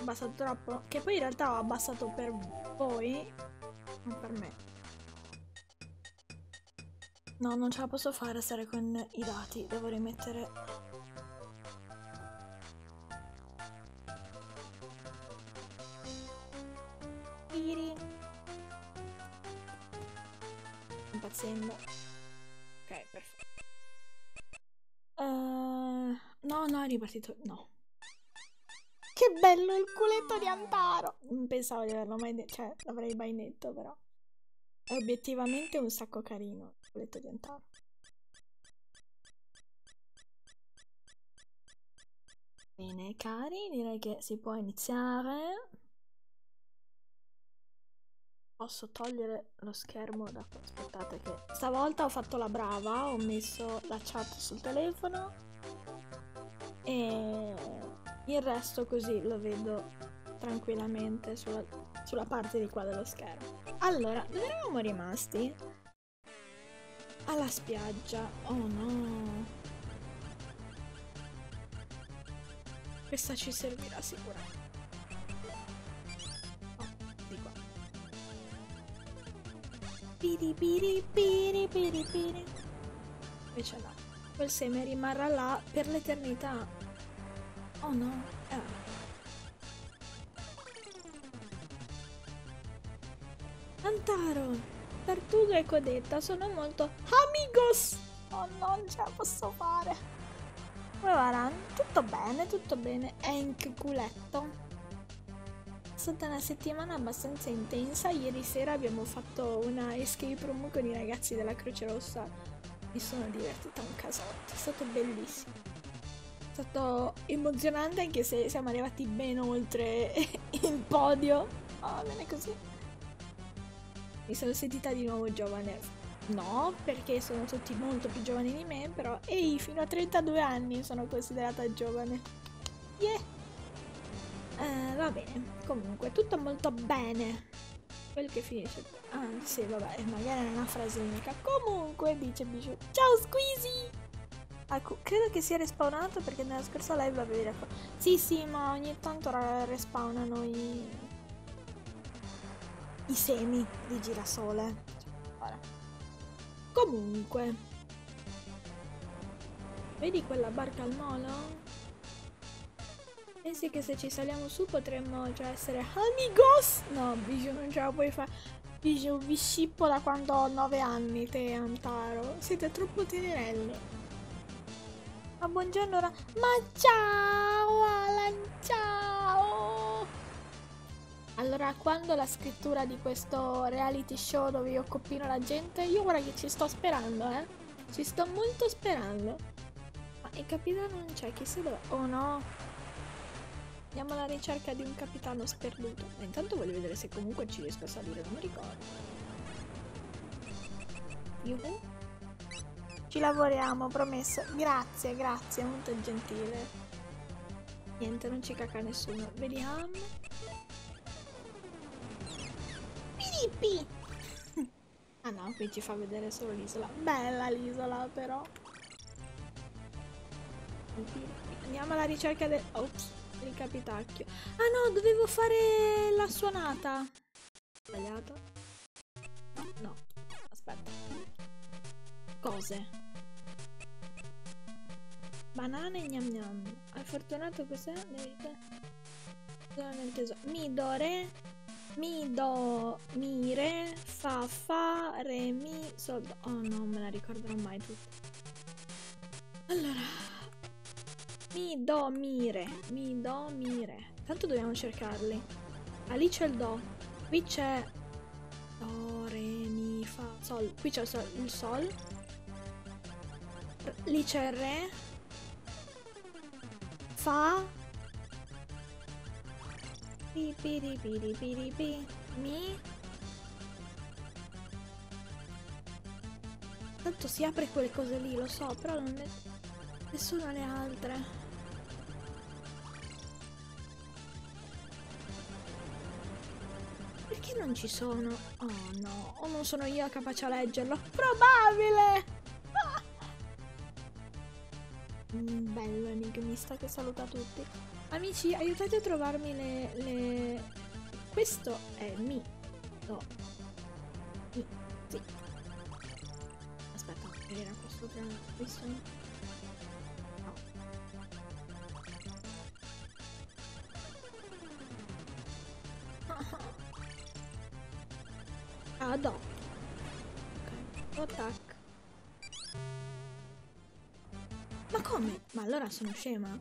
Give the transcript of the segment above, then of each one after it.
abbassato troppo. Che poi in realtà ho abbassato per voi, non per me. No, non ce la posso fare a stare con i dati, devo rimettere... Iri. Impazzendo. Ok, perfetto. Uh, no, no, è ripartito. No. Bello il culetto di Antaro! Non pensavo di averlo mai detto, cioè l'avrei mai detto però. È obiettivamente un sacco carino il culetto di Antaro. Bene cari, direi che si può iniziare. Posso togliere lo schermo da. Aspettate che stavolta ho fatto la brava, ho messo la chat sul telefono e il resto così lo vedo tranquillamente sulla, sulla parte di qua dello schermo. Allora, dove eravamo rimasti? Alla spiaggia. Oh no. Questa ci servirà sicuramente. Oh, di qua. Piri piri piri piri piri. Invece no. Quel seme rimarrà là per l'eternità. Oh no. Ah. Antaro, Tartuga e Codetta sono molto amigos. Oh no, non ce la posso fare. Come Tutto bene, tutto bene. È culetto. È stata una settimana abbastanza intensa. Ieri sera abbiamo fatto una escape room con i ragazzi della Croce Rossa. Mi sono divertita un casotto, è stato bellissimo stato emozionante anche se siamo arrivati ben oltre il podio. Oh, bene così. Mi sono sentita di nuovo giovane. No, perché sono tutti molto più giovani di me, però ehi, fino a 32 anni sono considerata giovane. Yeah! Uh, va bene, comunque, tutto molto bene. Quel che finisce... Ah, sì, vabbè, magari è una frase unica. Comunque, dice Bijou. Ciao, Squeezy! Ecco, credo che sia respawnato perché nella scorsa live l'avevi detto. Sì, sì, ma ogni tanto respawnano i... i semi di girasole. Ora. Comunque. Vedi quella barca al molo? Pensi che se ci saliamo su potremmo già essere amigos? No, Bijou non ce la puoi fare. Bijou vi scippo da quando ho 9 anni, te Antaro. Siete troppo tenerelli. Ma buongiorno ora. Ma ciao Alan, ciao! Allora, quando la scrittura di questo reality show dove io coppino la gente, io guarda che ci sto sperando, eh. Ci sto molto sperando. Ma il capitano non c'è, chissà dove... Oh no! Andiamo alla ricerca di un capitano sperduto. Ma intanto voglio vedere se comunque ci riesco a salire, non mi ricordo. Yuhu. Ci lavoriamo, promesso. Grazie, grazie, molto gentile. Niente, non ci caca nessuno. Vediamo. Pirippi! ah no, qui ci fa vedere solo l'isola. Bella l'isola, però. Andiamo alla ricerca del... Ops, il capitacchio. Ah no, dovevo fare la suonata. Sbagliato. No. Aspetta. Cose. Banane gnam gnam. Hai fortunato cos'è? Nel tesoro. Mi do re. Mi do mi re. Fa fa re mi sol do. Oh no, me la ricorderò mai tutta. Allora. Mi do mi re. Mi do mi re. Tanto dobbiamo cercarli. Ah, lì c'è il do. Qui c'è do, re, mi, fa, sol. Qui c'è il sol. Lì c'è il re. Fa. Pi piri piri piri pi mi. Tanto si apre quelle cose lì lo so però non ne, nessuna le altre. Perché non ci sono? Oh no. O non sono io capace a leggerlo. Probabile bello enigmista che saluta tutti. Amici, aiutate a trovarmi le... le... Questo è mi. No. Mi. Sì. Aspetta, era questo sopra questo? No. Ah, no. Ok. Attack. Come? Ma allora sono scema?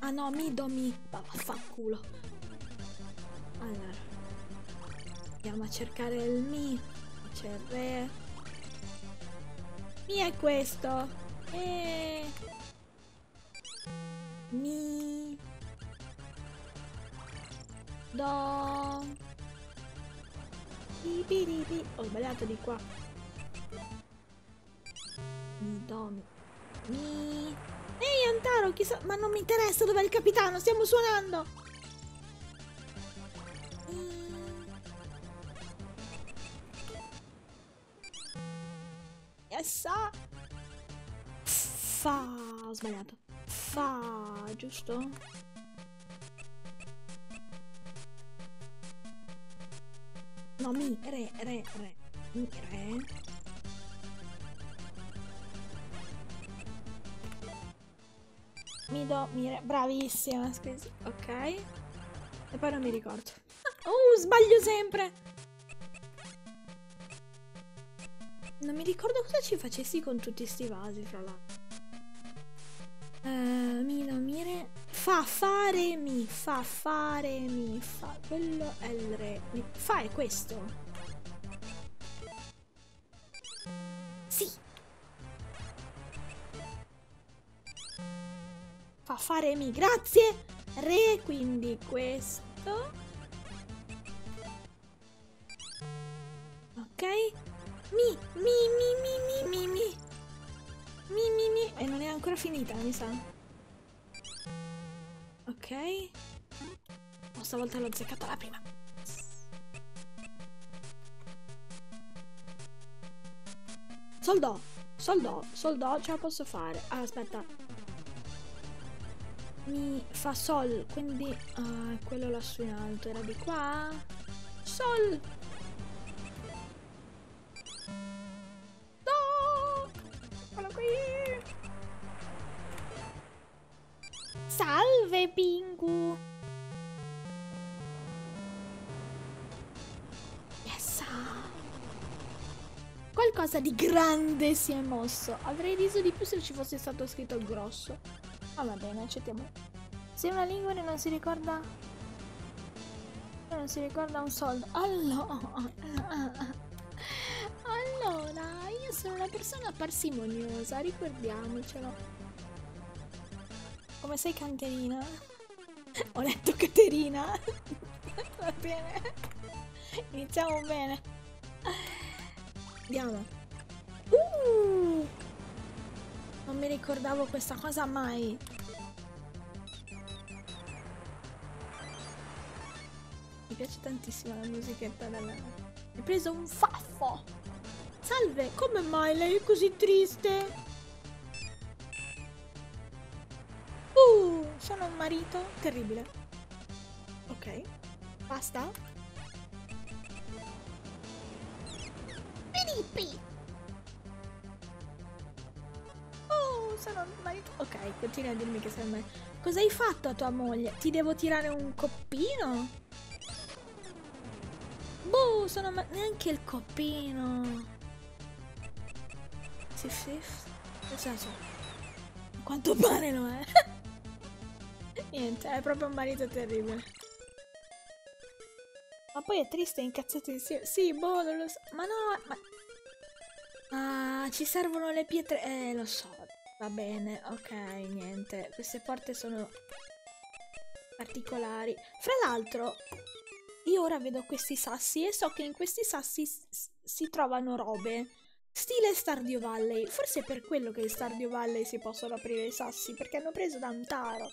Ah no, mi do mi. Vaffanculo. Allora. Andiamo a cercare il mi. C'è il re. Mi è questo. E... Mi. Do. Ho sbagliato di qua. Mi do. Mi. Ehi Antaro, chissà... Ma non mi interessa dov'è il capitano, stiamo suonando! Yes! Fa... Ho sbagliato. Fa... giusto? No, mi, re, re, re. Mi, re. Mi do, mire, bravissima, scusi. Ok. E poi non mi ricordo. Oh, sbaglio sempre! Non mi ricordo cosa ci facessi con tutti sti vasi, fra l'altro. Uh, mi do, mire. Fa fare mi, fa fare mi, fa. Quello è il re. Mi, fa è questo. fa fare mi. Grazie! Re, quindi questo. Ok. Mi, mi, mi, mi, mi, mi. Mi, mi, mi. E non è ancora finita, mi sa. Ok. Oh, stavolta l'ho azzeccata la prima. Soldò, soldò, soldò, ce la posso fare. Ah, aspetta mi fa sol, quindi uh, quello lassù in alto era di qua. Sol! Salve, Pingu! Yes! Qualcosa di grande si è mosso. Avrei riso di più se ci fosse stato scritto grosso. Ah, va bene, accettiamo. Se una lingua non si ricorda... Non si ricorda un soldo. Allora... Allora, io sono una persona parsimoniosa, ricordiamocelo. Come sei canterina? Ho letto Caterina. Va bene. Iniziamo bene. Andiamo. Uh! Non mi ricordavo questa cosa mai. Mi piace tantissimo la musichetta della... Hai preso un faffo! Salve, come mai lei è così triste? Sono un marito terribile. Ok, basta. Filippi! sono il marito. Ok, continua a dirmi che sei il marito. Cosa hai fatto a tua moglie? Ti devo tirare un coppino? Boh, sono ma neanche il coppino. Sì, sì. Nel senso, quanto pare lo è. Niente, è proprio un marito terribile. Ma poi è triste, incazzato insieme. Sì, boh, non lo so. Ma no, ma... Ah, ci servono le pietre. Eh, lo so. Va bene, ok, niente. Queste porte sono particolari. Fra l'altro, io ora vedo questi sassi e so che in questi sassi si trovano robe. Stile Stardew Valley. Forse è per quello che in Stardew Valley si possono aprire i sassi, perché hanno preso da un taro.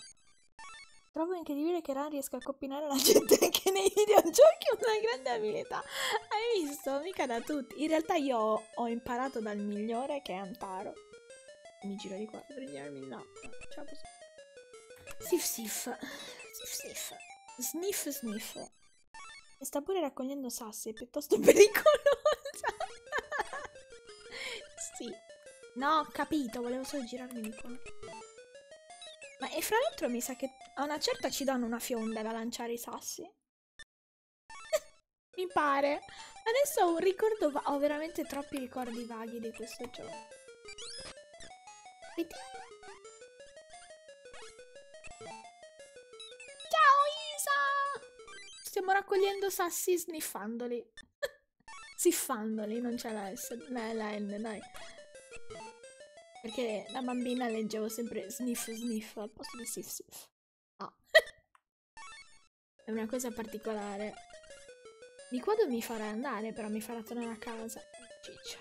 Trovo incredibile che Ran riesca a coppinare la gente anche nei videogiochi, una grande abilità. Hai visto? Mica da tutti. In realtà io ho imparato dal migliore che è Antaro. Mi giro di qua per girarmi là. Ciao così. Sif sif. Sif sif. Sniff sniff. E sta pure raccogliendo sassi, è piuttosto pericolosa. sì. No, capito, volevo solo girarmi di qua. Ma e fra l'altro mi sa che a una certa ci danno una fionda da lanciare i sassi. mi pare. Adesso ho un ricordo, ho veramente troppi ricordi vaghi di questo gioco. Vedi? Ciao Isa! Stiamo raccogliendo sassi sniffandoli. Siffandoli, non c'è la S, la N, dai. Perché da bambina leggevo sempre sniff sniff al posto di sif sif. È una cosa particolare. Di qua dove mi farà andare, però mi farà tornare a casa. Ciccia.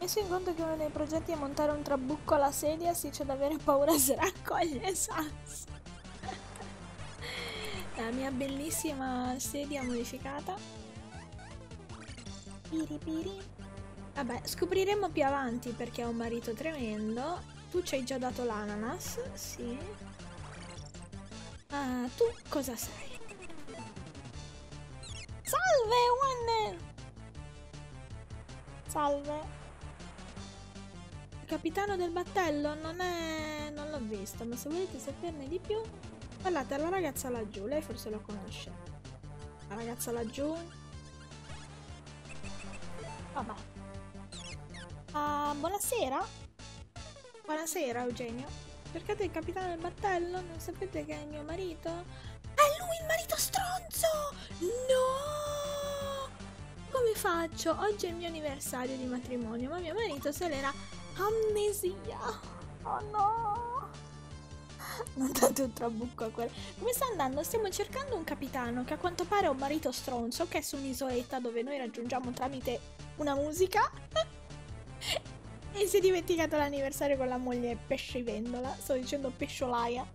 Messo in conto che uno dei progetti è montare un trabucco alla sedia, si c'è da avere paura se raccoglie sassi. La mia bellissima sedia modificata. Piri piri. Vabbè, scopriremo più avanti perché ha un marito tremendo. Tu ci hai già dato l'ananas, sì. Ah, tu cosa sei? Salve, One! Salve. Il capitano del battello non è... non l'ho visto, ma se volete saperne di più, parlate alla ragazza laggiù, lei forse lo conosce. La ragazza laggiù... Vabbè. Uh, buonasera. Buonasera, Eugenio. Cercate il capitano del battello? Non sapete che è mio marito? È lui il marito stronzo! No! Come faccio? Oggi è il mio anniversario di matrimonio, ma mio marito se l'era amnesia. Oh no! Non date un trabucco a quello. Come sta andando? Stiamo cercando un capitano che a quanto pare è un marito stronzo che è su un'isoletta dove noi raggiungiamo tramite una musica. E si è dimenticato l'anniversario con la moglie pescivendola. Sto dicendo pesciolaia.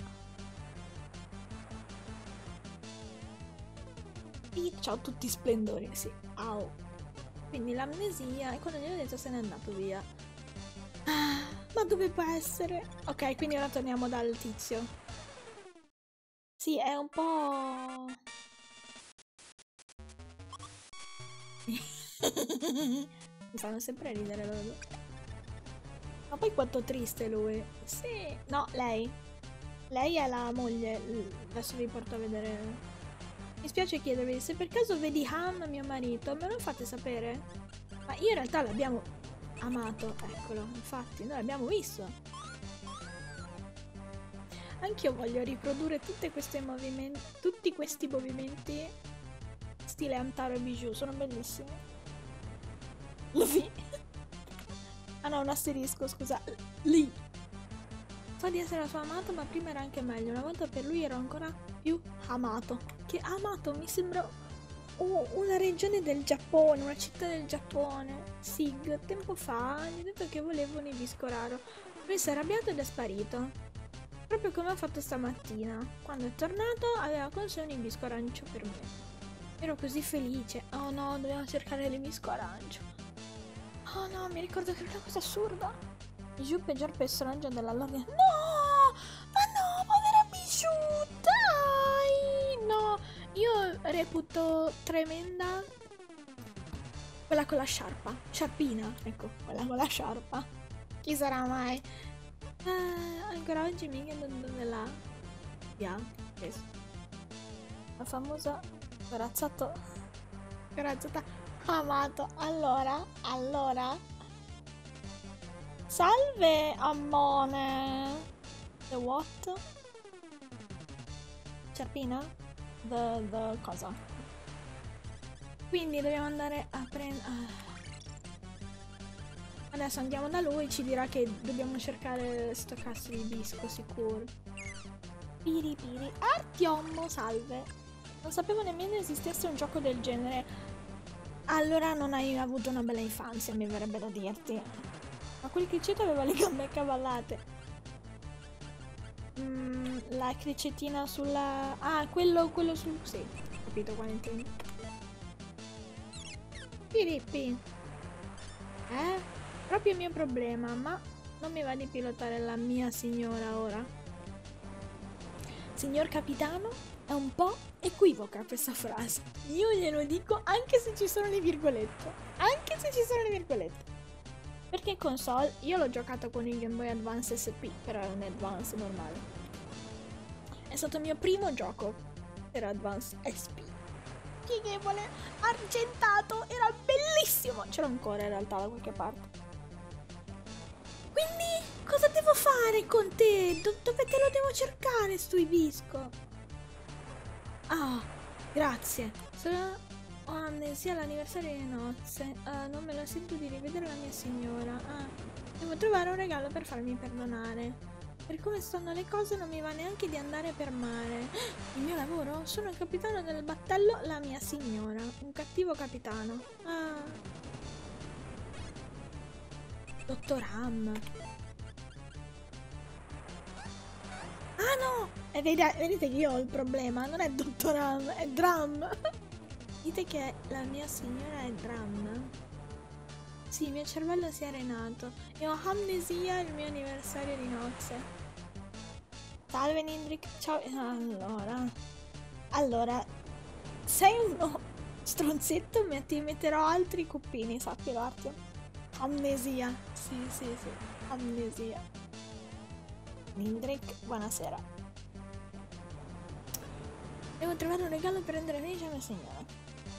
E ciao tutti splendori, sì. Au. Quindi l'amnesia e quando gli ho detto se n'è andato via. Ah, ma dove può essere? Ok, quindi ora torniamo dal tizio. Sì, è un po'... Mi fanno sempre ridere loro. Ma poi quanto triste lui. Sì. No, lei. Lei è la moglie. Adesso vi porto a vedere. Mi spiace chiedervi se per caso vedi Han, mio marito, me lo fate sapere? Ma io in realtà l'abbiamo amato, eccolo, infatti, noi l'abbiamo visto. Anch'io voglio riprodurre tutti questi movimenti, tutti questi movimenti stile Antaro e Bijou, sono bellissimi. Luffy. Ah no, un asterisco, scusa. Lì. Fa di essere la sua amato, ma prima era anche meglio. Una volta per lui ero ancora più amato. Che amato mi sembra oh, una regione del Giappone, una città del Giappone. Sig, tempo fa, gli ho detto che volevo un ibisco raro. Lui si è arrabbiato ed è sparito. Proprio come ho fatto stamattina. Quando è tornato aveva con sé un ibisco arancio per me. Ero così felice. Oh no, dobbiamo cercare l'ibisco arancio. Oh no, mi ricordo che era una cosa assurda. Bijou peggior personaggio della lore. No! Ma no, povera Bijou! Dai! No, io reputo tremenda quella con la sciarpa. Sciarpina, ecco, quella con la sciarpa. Chi sarà mai? Eh, ancora oggi mi chiedo dove la... Preso. La famosa corazzato... Corazzata amato. Allora, allora. Salve, Ammone. The what? Cerpina? The, the cosa? Quindi dobbiamo andare a prendere... Ah. Adesso andiamo da lui, ci dirà che dobbiamo cercare sto cazzo di disco sicuro. Piri piri. Artiommo, salve. Non sapevo nemmeno esistesse un gioco del genere. Allora non hai avuto una bella infanzia, mi verrebbe da dirti. Ma quel criceto aveva le gambe accavallate. mm, la cricettina sulla... Ah, quello, quello sul... Sì, capito quale intendi. Pirippi. Eh? Proprio il mio problema, ma non mi va di pilotare la mia signora ora. Signor capitano, è un po' equivoca questa frase. Io glielo dico anche se ci sono le virgolette. Anche se ci sono le virgolette. Perché console io l'ho giocato con il Game Boy Advance SP, però è un Advance normale. È stato il mio primo gioco per Advance SP. Fighevole, argentato, era bellissimo. Ce l'ho ancora in realtà da qualche parte. Quindi cosa devo fare con te? Do dove te lo devo cercare sto ibisco? Ah, grazie. Sono ho amnesia all'anniversario di nozze. Uh, non me la sento di rivedere la mia signora. Ah, devo trovare un regalo per farmi perdonare. Per come stanno le cose non mi va neanche di andare per mare. Il mio lavoro? Sono il capitano del battello, la mia signora. Un cattivo capitano. Ah. Dottor Ham. Ah no! E vedete, vedete che io ho il problema, non è Dottor Ham, è Drum. Dite che la mia signora è Drum. Sì, il mio cervello si è arenato e ho amnesia il mio anniversario di nozze. Salve Nindrick, ciao. Allora. Allora. Sei uno stronzetto, ti metterò altri cuppini, sappilo Artio. Amnesia. Sì, sì, sì. Amnesia. Nindrick, buonasera. Devo trovare un regalo per rendere felice a mia signora.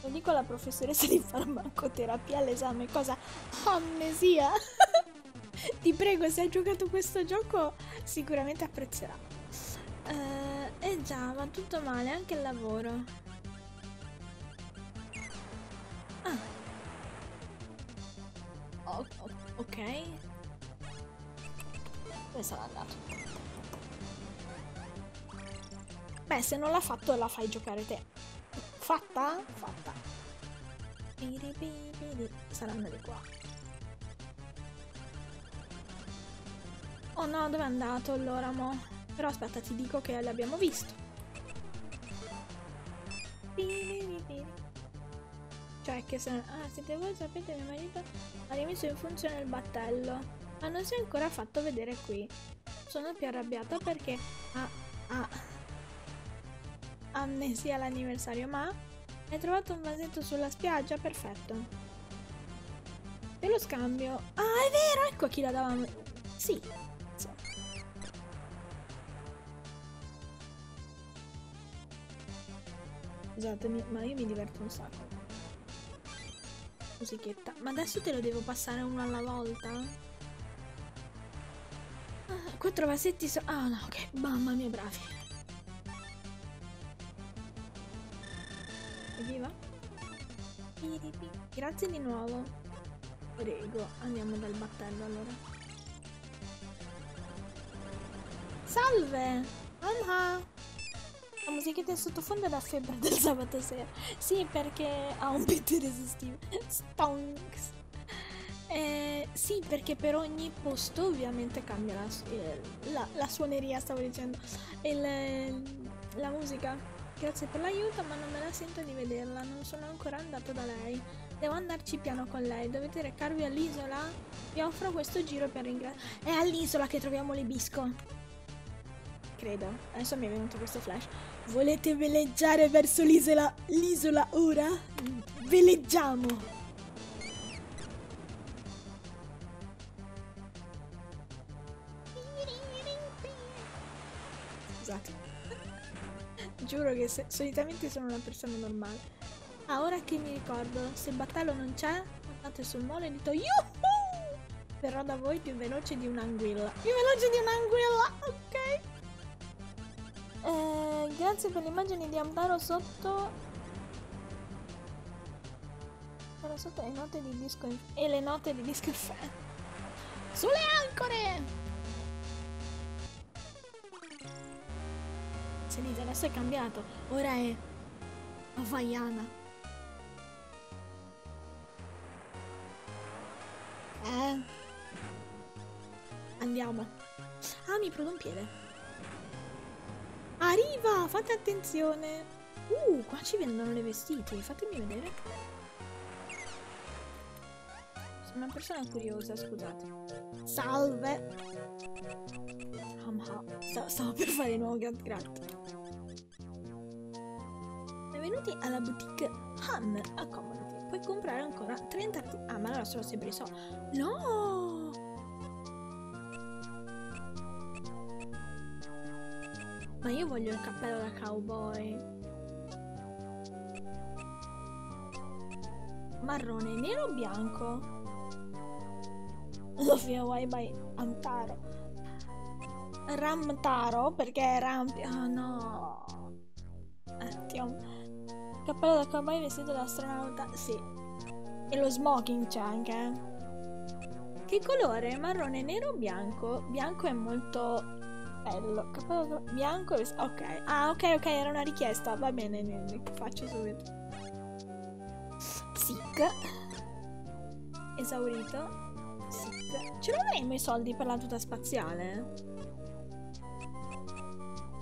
Lo dico alla professoressa di farmacoterapia all'esame, cosa? Amnesia! Ti prego, se hai giocato questo gioco sicuramente apprezzerà. Uh, eh già, va tutto male, anche il lavoro. Ah. Oh, ok. Dove sarà andato? Beh, se non l'ha fatto la fai giocare te. Fatta? Fatta. Saranno di qua. Oh no, dove è andato allora, mo? Però aspetta, ti dico che l'abbiamo visto. Cioè che se... Ah, siete voi, sapete, mio marito ha rimesso in funzione il battello. Ma non si è ancora fatto vedere qui. Sono più arrabbiata perché... Ah, ah amnesia all'anniversario, ma hai trovato un vasetto sulla spiaggia? Perfetto. E lo scambio. Ah, è vero, ecco a chi la davamo. Sì. sì. Scusatemi, ma io mi diverto un sacco. Musichetta. Ma adesso te lo devo passare uno alla volta? Ah, quattro vasetti so... Ah no, ok. Mamma mia, bravi. Evviva! Grazie di nuovo. Prego, andiamo dal battello allora. Salve! Anha! La musichetta in sottofondo è la febbre del sabato sera. Sì, perché ha un beat irresistibile. Stonks! Eh, sì, perché per ogni posto ovviamente cambia la, eh, la, la suoneria, stavo dicendo. Il, la musica. Grazie per l'aiuto, ma non me la sento di vederla, non sono ancora andato da lei. Devo andarci piano con lei, dovete recarvi all'isola? Vi offro questo giro per ringraziare. È all'isola che troviamo l'ibisco. Credo. Adesso mi è venuto questo flash. Volete veleggiare verso l'isola? L'isola ora? Veleggiamo! Giuro che se, solitamente sono una persona normale. Ah, ora che mi ricordo, se il battello non c'è, andate sul molo e dito Yuhu! Verrò da voi più veloce di un'anguilla. Più veloce di un'anguilla, ok. Eh, grazie per le immagini di Amtaro sotto. Era sotto le note di disco e le note di disco Sulle ancore! Senese, adesso è cambiato. Ora è Havaiana. Eh. Andiamo. Ah, mi prodo un piede. Arriva! Fate attenzione! Uh, qua ci vendono le vestiti. Fatemi vedere. Sono una persona curiosa, scusate. Salve! Stavo, stavo per fare il nuovo Gat Grat. Benvenuti alla boutique Han. Accomodati. Puoi comprare ancora 30 articoli. Ah, ma allora sono sempre so. No! Ma io voglio il cappello da cowboy. Marrone, nero o bianco? You, why by Amtaro. Ramtaro, perché è Rampi... Oh no. Cappello da cowboy vestito da astronauta. Sì. E lo smoking c'è anche. eh. Che colore? Marrone, nero o bianco? Bianco è molto bello. Cappello bianco e... Ok. Ah, ok, ok, era una richiesta. Va bene, ne- ne- faccio subito. Sick. Esaurito. Sick. Ce l'avremmo i soldi per la tuta spaziale?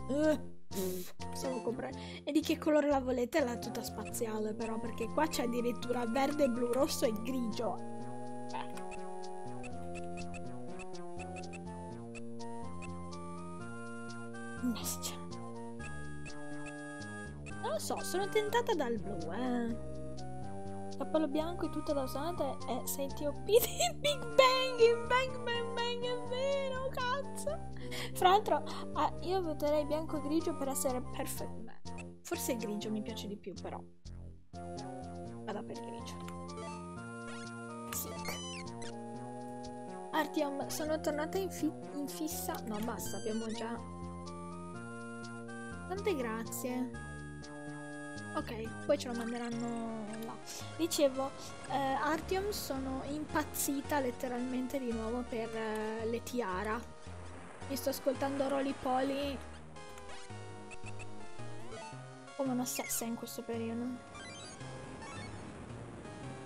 Uh, Possiamo comprare. E di che colore la volete la tuta spaziale, però? Perché qua c'è addirittura verde, blu, rosso e grigio. Mannaggia. Non lo so, sono tentata dal blu, eh. Cappello bianco e tutta da usata e sei TOP di Big Bang, Bang Bang Bang, è vero, cazzo. Fra l'altro, ah, io voterei bianco e grigio per essere perfetto. Forse il grigio mi piace di più, però. Vado per il grigio. Sick. Artyom, sono tornata in, fi- in fissa. No, basta, abbiamo già. Tante grazie. Ok, poi ce lo manderanno là. Dicevo, eh, Artyom sono impazzita letteralmente di nuovo per eh, le tiara. Mi sto ascoltando Rolly Poly come una sessa in questo periodo.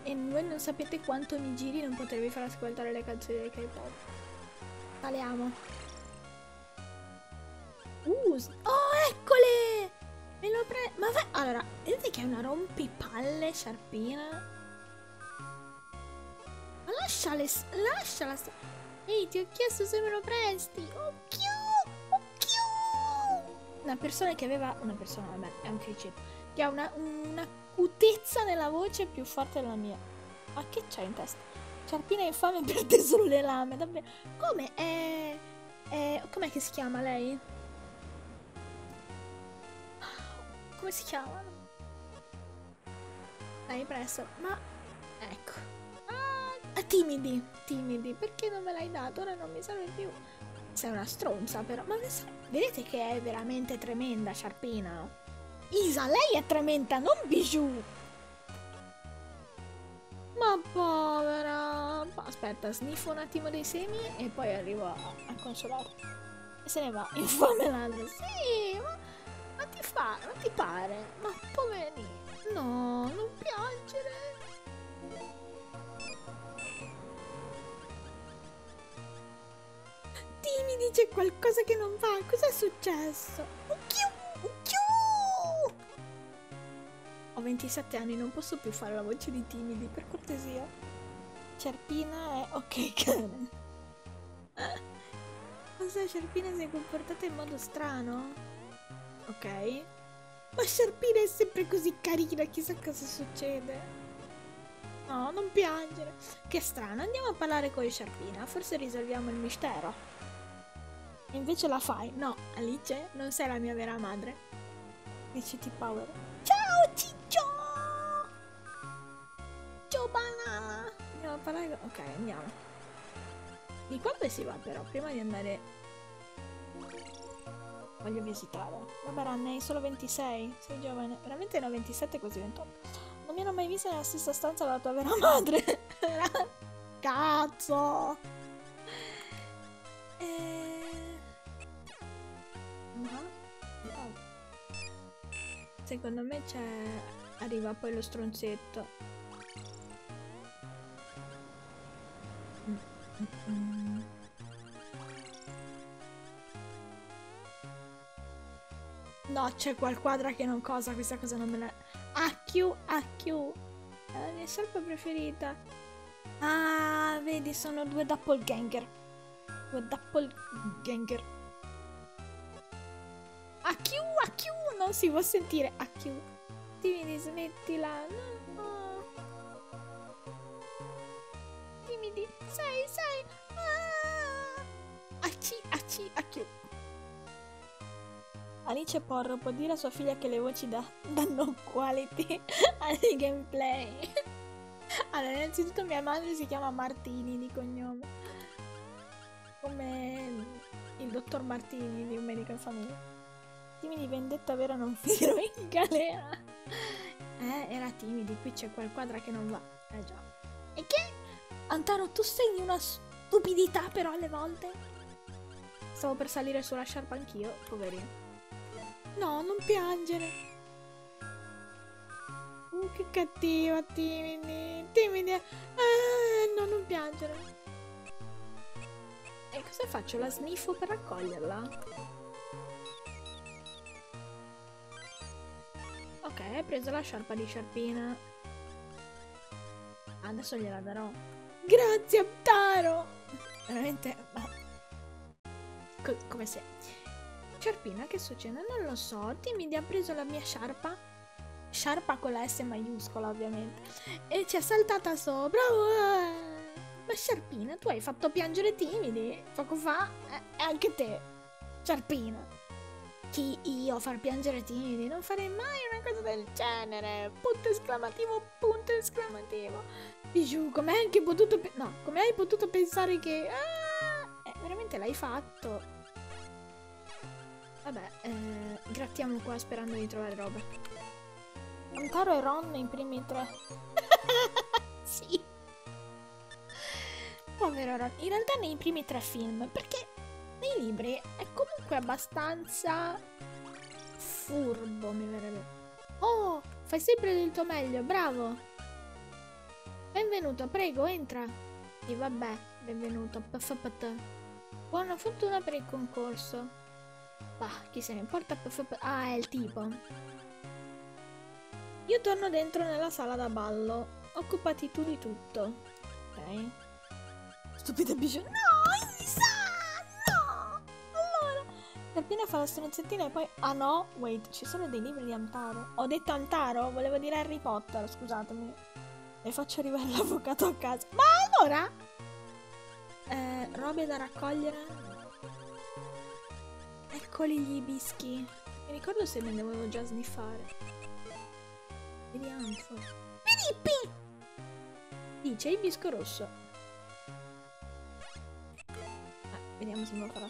E voi non sapete quanto mi giri non potervi far ascoltare le canzoni del K-pop. Saliamo. Uh, oh, eccole! Me lo pre... Ma vai... Allora, vedete che è una rompipalle sciarpina? Ma lasciale... s- Lasciala... sta- Ehi, ti ho chiesto se me lo presti. Occhio! Occhio! Una persona che aveva... Una persona, vabbè, è un cliché. Che ha una, una cutezza nella voce più forte della mia. Ma che c'hai in testa? Sciarpina infame perde solo le lame, davvero. Come? È... è... Com'è che si chiama lei? Come si chiamano? Dai, presto. Ma... Ecco. Ah, timidi, timidi. Perché non me l'hai dato? Ora non mi serve più. Sei una stronza, però. Ma vedete che è veramente tremenda, Sciarpina? Isa, lei è tremenda, non Bijou. Ma povera. Aspetta, sniffo un attimo dei semi e poi arrivo a, a. E se ne va. Infame l'altro. Sì, ma, ma ti fa, ma ti pare? Ma poverino. No, non piangere. Timidi, c'è qualcosa che non va. Cos'è successo? Occhio, occhio. Ho 27 anni, non posso più fare la voce di timidi, per cortesia. Cerpina è... Ok, Karen. Cosa Sciarpina si è comportata in modo strano? Ok. Ma Sciarpina è sempre così carina, chissà cosa succede. No, non piangere. Che strano, andiamo a parlare con Sciarpina, forse risolviamo il mistero. Invece la fai. No, Alice, non sei la mia vera madre. Dice T-Power. Ciao Ciccio! Ciao banana! Andiamo a parlare con... Ok, andiamo. Di qua dove si va però? Prima di andare... Voglio visitare. Vabbè, Ron, ne hai solo 26. Sei giovane. Veramente ne ho 27 quasi 28. Non mi hanno mai vista nella stessa stanza della tua vera madre. Cazzo! Eh... ah, oh. Secondo me c'è... Arriva poi lo stronzetto. Mm, mm, No, c'è qualquadra che non cosa, questa cosa non me la... AQ, AQ. È la mia sciarpa preferita. Ah, vedi, sono due doppelganger. Due doppelganger. AQ, AQ, non si può sentire. AQ. Timidi, smettila. No, no. Timidi, sei, sei. Ah. AC, AC, AQ. Alice Porro può dire a sua figlia che le voci da, danno quality al gameplay. Allora, innanzitutto mia madre si chiama Martini di cognome. Come il dottor Martini di un medico in famiglia. Timidi vendetta vera non finirò in galera. Eh, era timidi, qui c'è quel quadra che non va. Eh già. E che? Antaro, tu sei di una stupidità però alle volte. Stavo per salire sulla sciarpa anch'io, poverino. No, non piangere. Uh, che cattiva, timidi. Timidi. Eh, no, non piangere. E cosa faccio? La sniffo per raccoglierla? Ok, hai preso la sciarpa di sciarpina. Adesso gliela darò. Grazie, Aptaro! Veramente... Co come se... Sciarpina, che succede? Non lo so. Timidi ha preso la mia sciarpa. Sciarpa con la S maiuscola, ovviamente. E ci è saltata sopra. Ma Sciarpina, tu hai fatto piangere Timidi poco fa. E anche te. Sciarpina. Chi io far piangere Timidi? Non farei mai una cosa del genere. Punto esclamativo, punto esclamativo. Bijou, come hai anche potuto... No, come hai potuto pensare che... Ah, eh, veramente l'hai fatto. Vabbè, eh, grattiamo qua sperando di trovare roba. E Ron i primi tre. sì. Povero Ron. In realtà nei primi tre film, perché nei libri è comunque abbastanza furbo, mi verrebbe. Oh, fai sempre del tuo meglio, bravo. Benvenuto, prego, entra. E vabbè, benvenuto. Buona fortuna per il concorso. Bah, chi se ne importa? Ah, è il tipo. Io torno dentro nella sala da ballo. Occupati tu di tutto. Ok. Stupida bici. No, Isa! No! Allora. Carpina fa la stronzettina e poi... Ah no, wait, ci sono dei libri di Antaro. Ho detto Antaro? Volevo dire Harry Potter, scusatemi. E faccio arrivare l'avvocato a casa. Ma allora? Eh, robe da raccogliere? Eccoli gli ibischi. Mi ricordo se me ne avevo già sniffare. Vediamo. Filippi! Dice ibisco rosso. Eh, vediamo se me lo farà.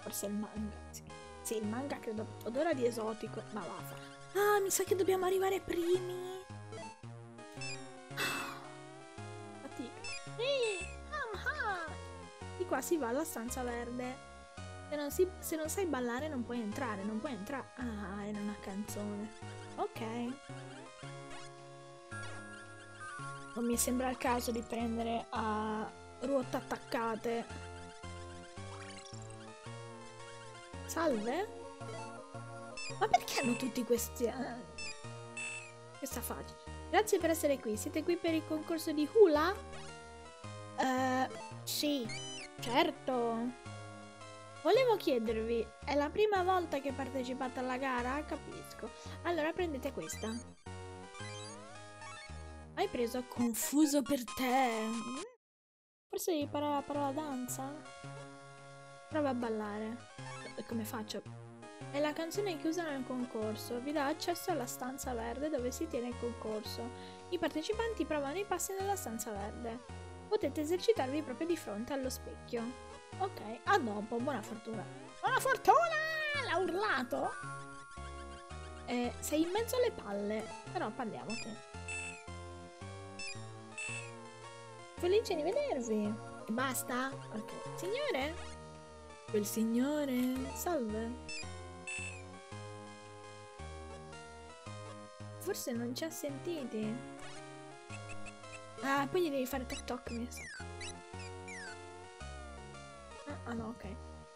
Forse il manga. Sì. sì, il manga credo. Odora di esotico. Ma va. Ah, mi sa che dobbiamo arrivare primi. Qua si va alla stanza verde. Se non, si, se non sai ballare non puoi entrare, non puoi entrare. Ah, era una canzone. Ok. Non mi sembra il caso di prendere a ruote attaccate. Salve? Ma perché hanno tutti questi... Uh, questa faccia? Grazie per essere qui. Siete qui per il concorso di hula? Uh, sì. Certo. Volevo chiedervi, è la prima volta che partecipate alla gara? Capisco. Allora prendete questa. Hai preso confuso per te. Forse devi imparare a parola danza? Prova a ballare. Come faccio? È la canzone che usano nel concorso. Vi dà accesso alla stanza verde dove si tiene il concorso. I partecipanti provano i passi nella stanza verde potete esercitarvi proprio di fronte allo specchio. Ok, a dopo, buona fortuna. Buona fortuna! L'ha urlato! Eh, sei in mezzo alle palle, però parliamoci. Felice di vedervi. E basta? Ok. Signore? Quel signore? Salve. Forse non ci ha sentiti. Ah, gli devi fare TikTok, mi sa. Ah, ah no, ok.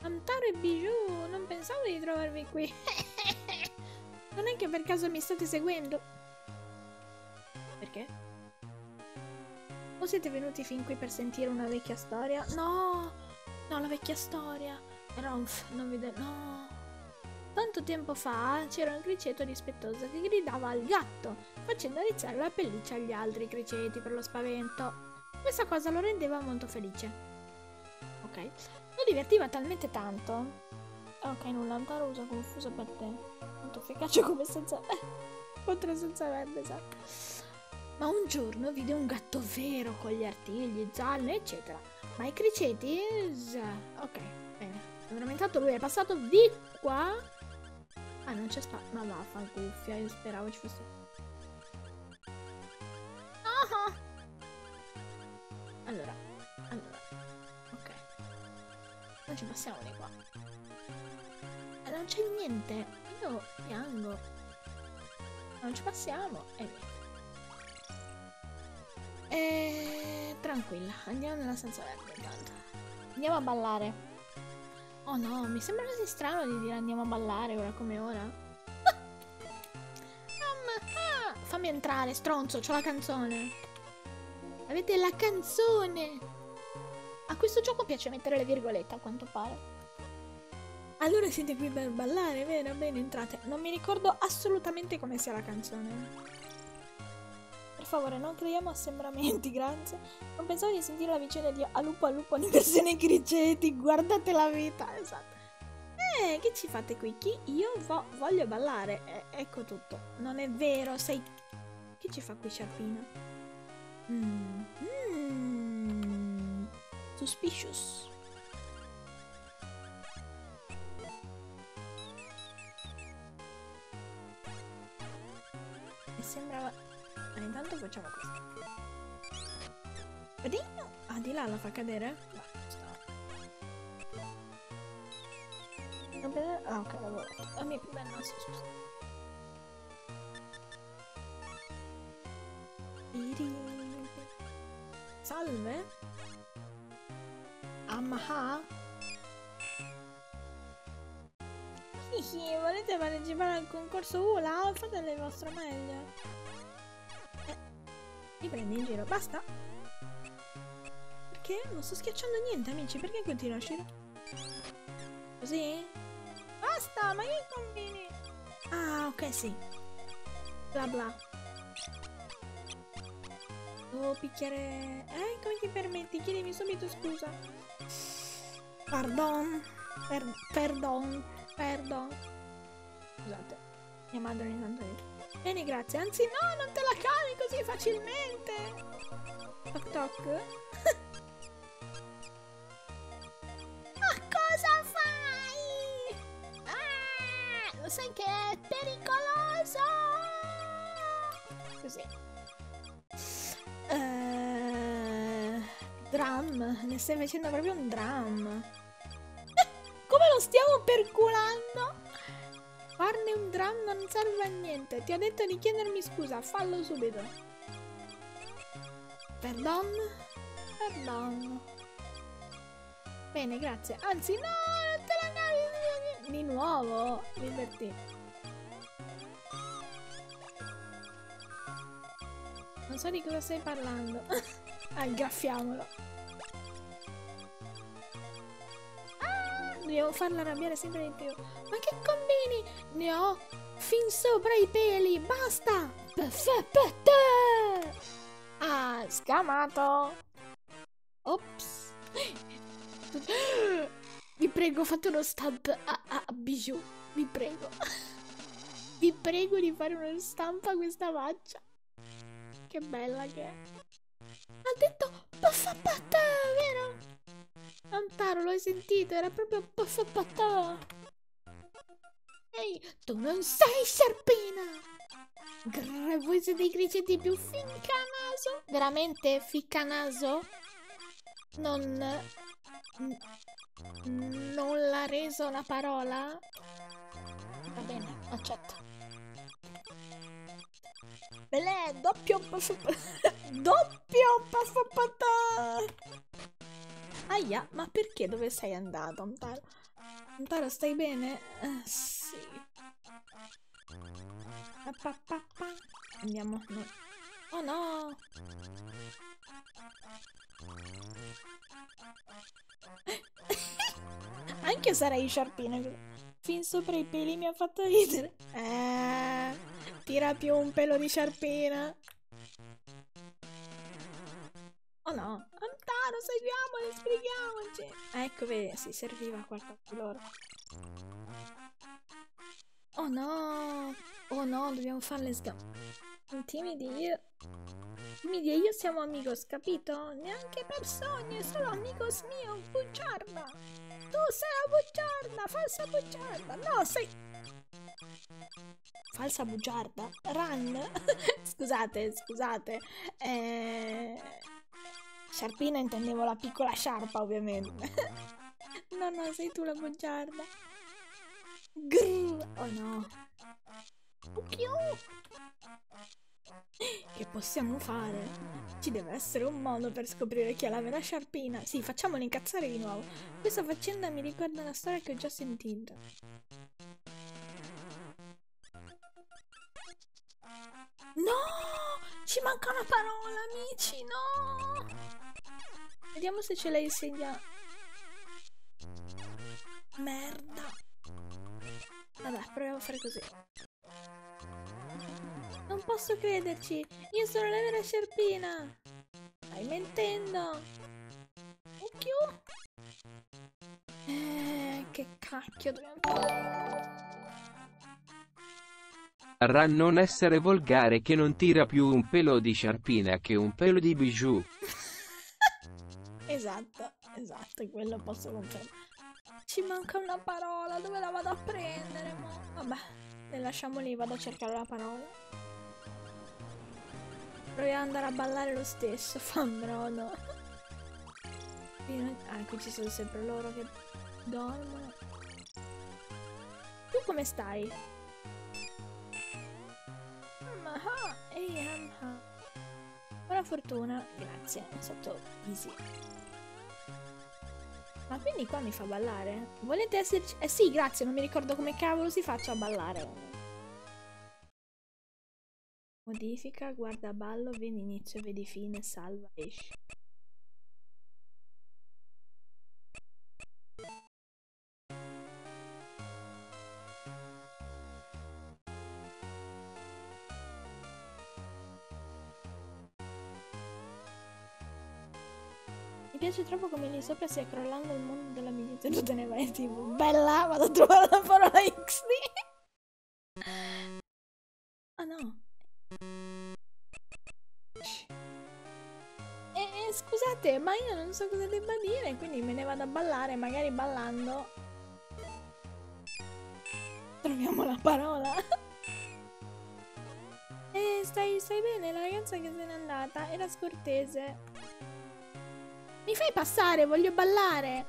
Antaro e Bijou, non pensavo di trovarvi qui. non è che per caso mi state seguendo? Perché? O siete venuti fin qui per sentire una vecchia storia? No! No, la vecchia storia. Ronf, non vi... No! Tanto tempo fa c'era un criceto dispettoso che gridava al gatto, facendo rizzare la pelliccia agli altri criceti per lo spavento. Questa cosa lo rendeva molto felice. Ok. Lo divertiva talmente tanto. Ok, nulla, Antaro usa confuso per te. Molto efficace come senza... Contro senza verde, esatto. Ma un giorno vide un gatto vero con gli artigli, zanne, eccetera. Ma i criceti... Ok, bene. Veramente lui è passato di qua. Ah, non c'è spazio. Ma vaffancuffia, io speravo ci fosse... Ah! Allora, allora. Ok. Non ci passiamo di qua. Eh, non c'è niente. Io piango. Non ci passiamo. E niente. E... Tranquilla, andiamo nella stanza verde intanto. Andiamo a ballare. Oh no, mi sembra così strano di dire andiamo a ballare ora come ora. Mamma, ah, fammi entrare, stronzo, c'ho la canzone. Avete la canzone. A questo gioco piace mettere le virgolette, a quanto pare. Allora siete qui per ballare, vero? Bene, entrate. Non mi ricordo assolutamente come sia la canzone. Favore, non creiamo assembramenti, grazie. Non pensavo di sentire la vicenda di A lupo a lupo in versione criceti. Guardate la vita, esatto. Eh, che ci fate qui? Chi? Io vo voglio ballare. Eh, ecco tutto. Non è vero, sei... Che ci fa qui Sciarpina? Mmm. Mmm. Suspicious. Sembrava... Ma intanto facciamo questo. Vedi? Ah, di là la fa cadere? No, Non vedere... Ah, ok, l'avevo letto. La mia più bella naso, scusa. Salve? Amaha? Hihi, volete partecipare al concorso ULA? Fate il vostro meglio. Mi prendi in giro, basta. Perché? Non sto schiacciando niente, amici. Perché continua a uscire? Così? Basta, ma che combini? Ah, ok, sì. Bla bla. Devo picchiare... Eh, come ti permetti? Chiedimi subito scusa. Pardon. Per... Perdon. Perdon. Scusate. Mia madre ogni tanto dice. Bene, grazie. Anzi, no, non te la cavi così facilmente. Toc toc. Ma cosa fai? Ah, lo sai che è pericoloso. Così. Uh, drum. Ne stai facendo proprio un drum. Come lo stiamo perculando? Farne un drum non serve a niente. Ti ho detto di chiedermi scusa. Fallo subito. Perdon? Perdon. Bene, grazie. Anzi, no, non te la cavi. Di nuovo. Liberty. Non so di cosa stai parlando. ah, graffiamolo. Dobbiamo farla arrabbiare sempre di più. Ma che combini? Ne ho fin sopra i peli. Basta. Perfetto. Ah, scamato. Ops. Vi prego, fate uno stamp a, a, a Bijou. Vi prego. Vi prego di fare uno stamp a questa faccia. Che bella che è. Ha detto paffapata, vero? Antaro, l'hai sentito? Era proprio paffapata. Ehi, tu non sei Sciarpina! Grrr, voi siete i criceti più ficcanaso? Veramente ficcanaso? Non... Non l'ha reso una parola? Va bene, accetto. Belè, doppio Doppio paffapata! Aia, ma perché dove sei andato, Antaro? Antaro, stai bene? Uh, sì. Andiamo. No. Oh no! Anche sarei sciarpina. Fin sopra i peli mi ha fatto ridere. Eh, tira più un pelo di sciarpina. Oh no, sbrighiamoci. Ecco, vedi, si serviva qualcosa loro. Oh no, oh no, dobbiamo farle sgamare. Intimidi io. Timidi e io siamo amigos, capito? Neanche per sogno, solo amigos mio, bugiarda. Tu sei la bugiarda, falsa bugiarda. No, sei... Falsa bugiarda? Run? scusate, scusate. Eh... Sciarpina intendevo la piccola sciarpa, ovviamente. no, no, sei tu la bugiarda. Grrr. Oh no. Occhio. Che possiamo fare? Ci deve essere un modo per scoprire chi è la vera sciarpina. Sì, facciamolo incazzare di nuovo. Questa faccenda mi ricorda una storia che ho già sentito. No! Ci manca una parola, amici, no! Vediamo se ce la insegna. Merda. Vabbè, proviamo a fare così. Non posso crederci! Io sono la vera sciarpina! Stai mentendo! Occhio! Eh, che cacchio dobbiamo fare? Ra non essere volgare che non tira più un pelo di sciarpina che un pelo di bijou. esatto, esatto, quello posso confermare. Ci manca una parola, dove la vado a prendere? Mo? Vabbè, le lasciamo lì, vado a cercare la parola. Proviamo ad andare a ballare lo stesso, fambrono. Ah, qui ci sono sempre loro che dormono. Tu come stai? Buona fortuna, grazie, sotto easy. Ma quindi qua mi fa ballare? Volete esserci? Eh sì, grazie, non mi ricordo come cavolo si faccia a ballare. Modifica, guarda ballo, vedi inizio, vedi fine, salva, esci. Piace troppo come lì sopra stia crollando il mondo della medicina. Tu te ne vai tipo, bella, vado a trovare la parola XD. Ah no. E, e, scusate, ma io non so cosa debba dire, quindi me ne vado a ballare, magari ballando. Troviamo la parola. eh, stai, stai bene? La ragazza che se n'è andata era scortese. Mi fai passare, voglio ballare.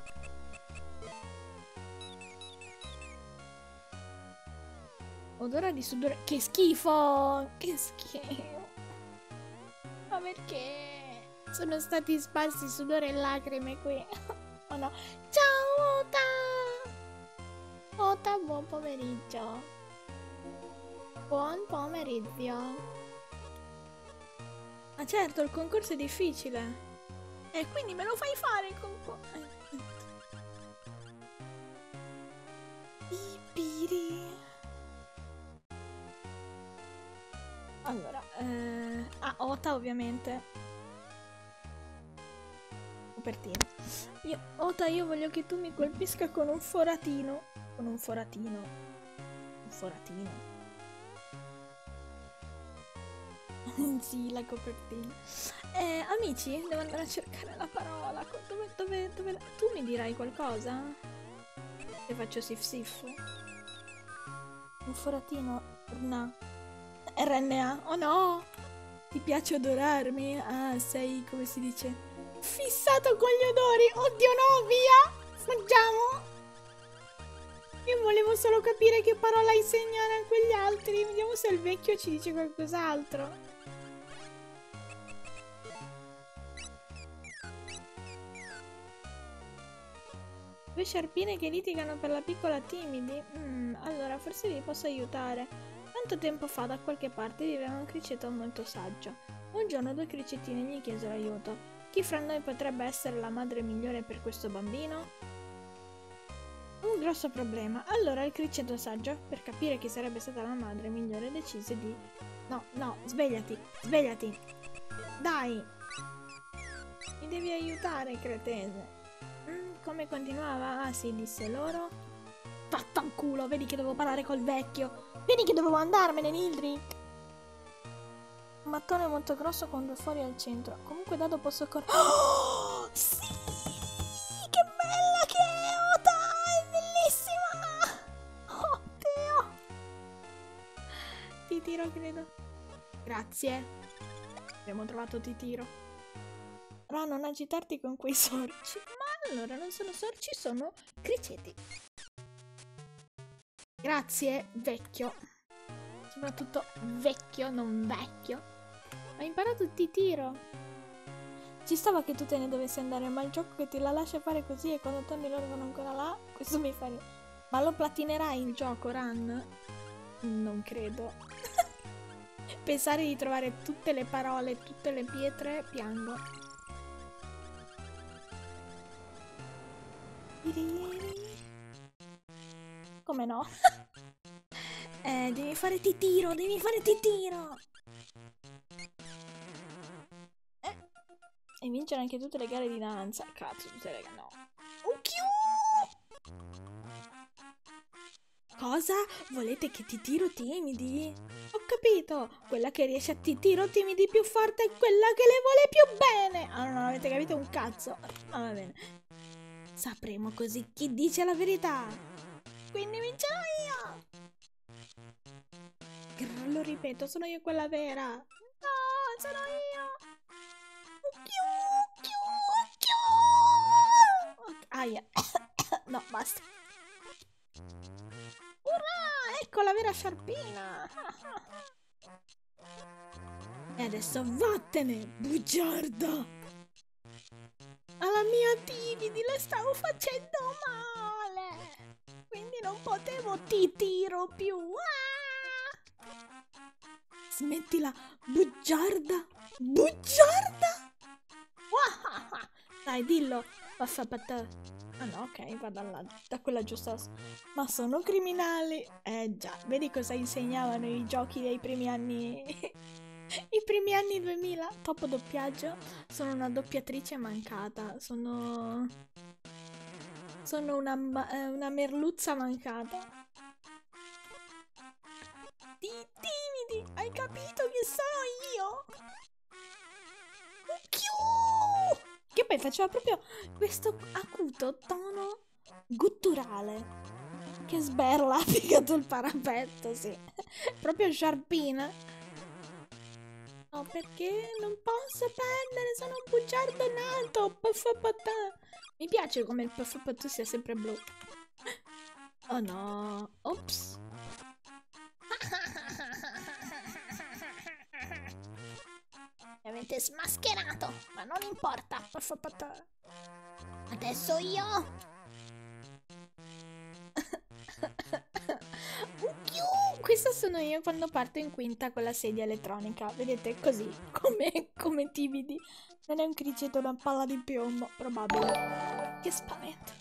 Odore di sudore. Che schifo! Che schifo! Ma perché? Sono stati sparsi sudore e lacrime qui. oh no. Ciao Ota! Ota, buon pomeriggio. Buon pomeriggio. Ah certo, il concorso è difficile. E quindi me lo fai fare concorso. Bibiri. Allora, eh... ah, Ota ovviamente. Copertina. Io, Ota, io voglio che tu mi colpisca con un foratino. Con un foratino. Un foratino. sì, la copertina. Eh, amici, devo andare a cercare la parola. Dove, dove, dove... Tu mi dirai qualcosa? Se faccio sif sif. Un foratino. No. RNA. Oh no! Ti piace odorarmi? Ah, sei, come si dice? Fissato con gli odori! Oddio no, via! Fuggiamo! Io volevo solo capire che parola insegnare a quegli altri. Vediamo se il vecchio ci dice qualcos'altro. Due sciarpine che litigano per la piccola Timidi? Mm, allora forse vi posso aiutare. Tanto tempo fa da qualche parte viveva un criceto molto saggio. Un giorno due cricettine gli chiesero aiuto. Chi fra noi potrebbe essere la madre migliore per questo bambino? Un grosso problema. Allora il criceto saggio, per capire chi sarebbe stata la madre migliore, decise di... No, no, svegliati, svegliati. Dai. Mi devi aiutare, cretese. Come continuava? Ah sì, disse loro. Vaffanculo, vedi che dovevo parlare col vecchio. Vedi che dovevo andarmene, Nildrik. Un mattone molto grosso con due fuori al centro. Comunque Dado posso correre. Oh, sì! Che bella che è! Ota! È bellissima! Oh, Dio! Titiro, credo. Grazie. Abbiamo trovato Titiro. Però non agitarti con quei sorci. Allora non sono sorci, sono criceti. Grazie, vecchio. Soprattutto vecchio, non vecchio. Ho imparato il tiro. Ci stava che tu te ne dovessi andare, ma il gioco che ti la lascia fare così e quando torni loro sono ancora là, questo mi fa... Ma lo platinerai il gioco, Ran? Non credo. Pensare di trovare tutte le parole, tutte le pietre, piango. Come no? eh, devi fare titiro, devi fare titiro! Eh, e vincere anche tutte le gare di danza. Cazzo, tutte le gare, no. Cosa? Volete che ti tiro timidi? Ho capito! Quella che riesce a ti tiro timidi più forte è quella che le vuole più bene! Ah, non avete capito un cazzo! Ah, va bene. Sapremo così chi dice la verità! Quindi vincerò io! Lo ripeto, sono io quella vera! No, sono io! Occhio, occhio, occhio! Aia! no, basta! Urrà! Ecco la vera sciarpina! e adesso vattene, bugiarda! Alla mia Tividi le stavo facendo male! Quindi non potevo ti tiro più! Ah! Smettila, bugiarda! Bugiarda! Dai, dillo! Passa per te! Ah no, ok, va da, da quella giusta. Ma sono criminali! Eh già, vedi cosa insegnavano i giochi dei primi anni... I primi anni 2000, top doppiaggio. Sono una doppiatrice mancata. Sono... Sono una, eh, una merluzza mancata. Ti timidi, hai capito che sono io? Che poi faceva proprio questo acuto tono gutturale. Che sberla ha piegato il parapetto, sì. proprio sciarpina. No, perché non posso prendere, sono un bugiardo nato. Puffapatà. Mi piace come il puffapatà sia sempre blu. Oh no. Ops. Mi avete smascherato, ma non importa. Puffapatà. Adesso io Questa sono io quando parto in quinta con la sedia elettronica. Vedete, così, come, come timidi. Non è un criceto, una palla di piombo, probabile. Che spavento.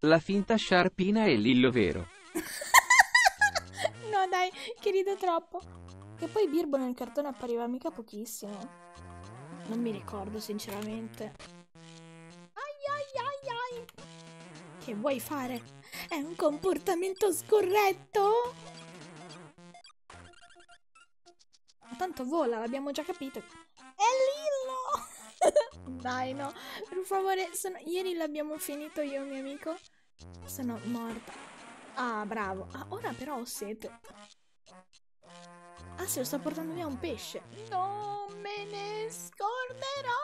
La finta sciarpina è Lillo vero. no dai, che rido troppo. Che poi Birbo nel cartone appariva mica pochissimo. Non mi ricordo sinceramente. Ai ai ai ai. Che vuoi fare? È un comportamento scorretto? Ma tanto vola, l'abbiamo già capito. È Lillo! Dai, no. Per favore, sono... ieri l'abbiamo finito io mio amico. Sono morta. Ah, bravo. Ah, ora però ho sete. Ah, se lo sta portando via un pesce. Non me ne scorderò.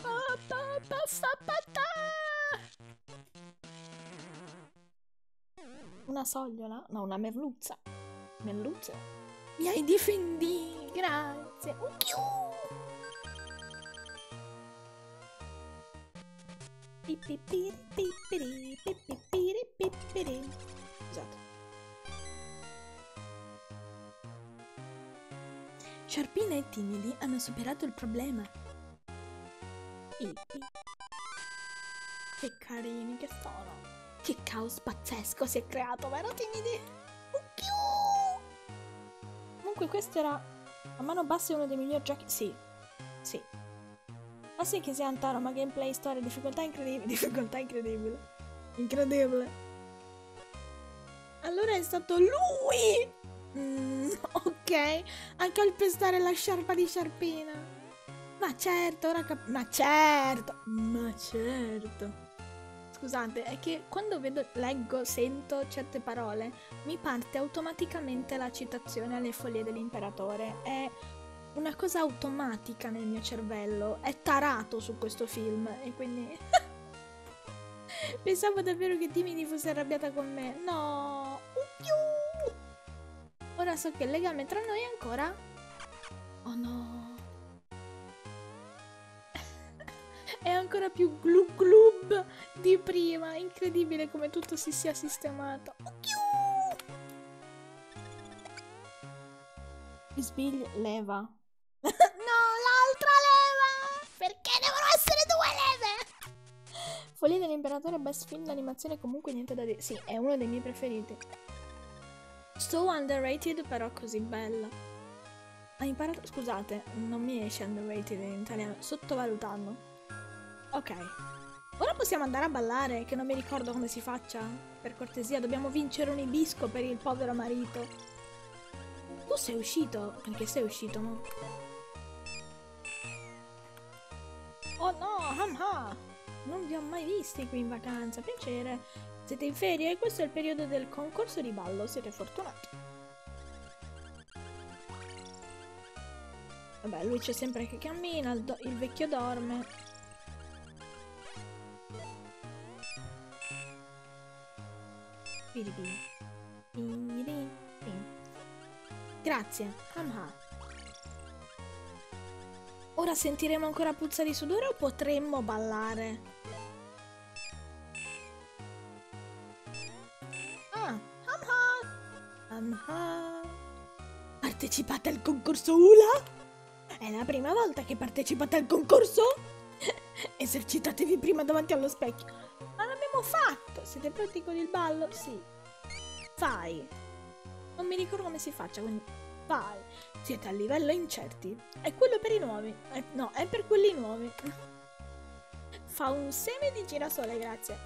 Pa, pa, pa, Una sogliola? No, una merluzza. Merluzza? Mi hai difendi, grazie. Pipiri. Scusate. Sciarpina e Timidi hanno superato il problema. Pippi. Che carini che sono. Che caos pazzesco si è creato, vero Timidi? Occhio! Comunque questo era a mano bassa uno dei migliori giochi. Sì, sì. Ma sì che sia Antaro, ma gameplay, storia, difficoltà incredibile. Difficoltà incredibile. Incredibile. Allora è stato lui! Mm, ok, a calpestare la sciarpa di Sciarpina. Ma certo, ora cap- Ma certo, ma certo. Scusate, è che quando vedo, leggo, sento certe parole, mi parte automaticamente la citazione alle foglie dell'imperatore. È una cosa automatica nel mio cervello. È tarato su questo film e quindi... Pensavo davvero che Timidi fosse arrabbiata con me. No! Ora so che il legame tra noi è ancora... Oh no! È ancora più glub glub di prima. Incredibile come tutto si sia sistemato. Sbiglia leva. no, l'altra leva! Perché devono essere due leve? Follia dell'imperatore best film d'animazione comunque niente da dire. Sì, è uno dei miei preferiti. So underrated però così bella. Ha imparato... Scusate, non mi esce underrated in italiano. Sottovalutando. Ok. Ora possiamo andare a ballare, che non mi ricordo come si faccia. Per cortesia, dobbiamo vincere un ibisco per il povero marito. Tu sei uscito? Perché sei uscito, mo? Oh no, Hamha! Non vi ho mai visti qui in vacanza, piacere. Siete in ferie questo è il periodo del concorso di ballo, siete fortunati. Vabbè, lui c'è sempre che cammina, il, il vecchio dorme. Grazie, Hamha. Ora sentiremo ancora puzza di sudore o potremmo ballare? Ah, Hamha! Hamha! Partecipate al concorso ULA? È la prima volta che partecipate al concorso? Esercitatevi prima davanti allo specchio. Ma l'abbiamo fatto! Siete pronti con il ballo? Sì. Fai. Non mi ricordo come si faccia, quindi vai. Siete a livello incerti. È quello per i nuovi. Eh, no, è per quelli nuovi. Fa un seme di girasole, grazie.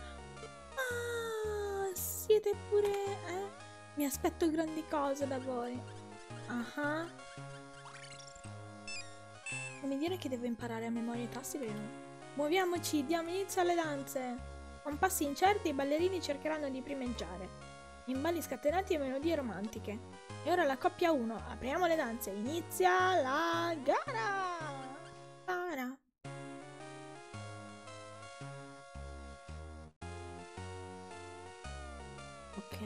Ah, siete pure... Eh? Mi aspetto grandi cose da voi. Ah. Uh -huh. Non mi dire che devo imparare a memoria i tassi, vero? Muoviamoci, diamo inizio alle danze. Con passi incerti i ballerini cercheranno di primeggiare. In balli scatenati e melodie romantiche. E ora la coppia 1. Apriamo le danze. Inizia la gara. Gara. Ok.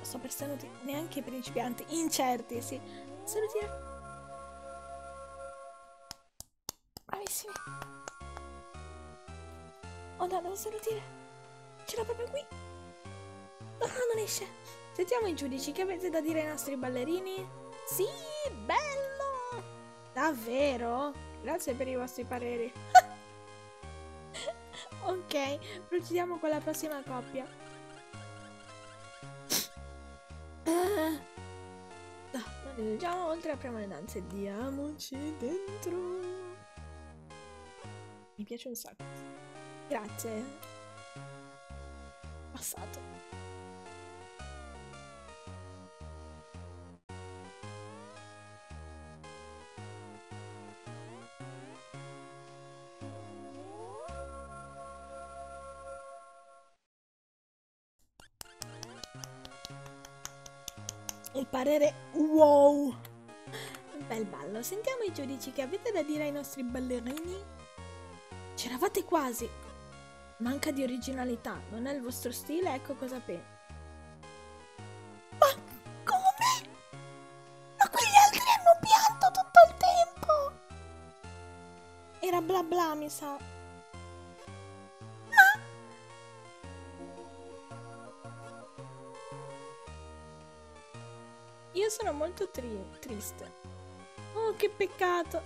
Sto per saluti neanche i principianti. Incerti, sì. Saluti. Bravissimi. Oh no, devo salutare. Ce l'ho proprio qui. Oh no, non esce. Sentiamo i giudici. Che avete da dire ai nostri ballerini? Sì, bello! Davvero? Grazie per i vostri pareri. ok, procediamo con la prossima coppia. Uh, Andiamo oltre apriamo le danze. Diamoci dentro. Mi piace un sacco. Grazie. Passato. Il parere wow! Bel ballo. Sentiamo i giudici che avete da dire ai nostri ballerini. C'eravate quasi. Manca di originalità, non è il vostro stile, ecco cosa penso. Ma come? Ma quegli altri hanno pianto tutto il tempo! bla mi sa. Io sono molto tri triste. Oh, che peccato.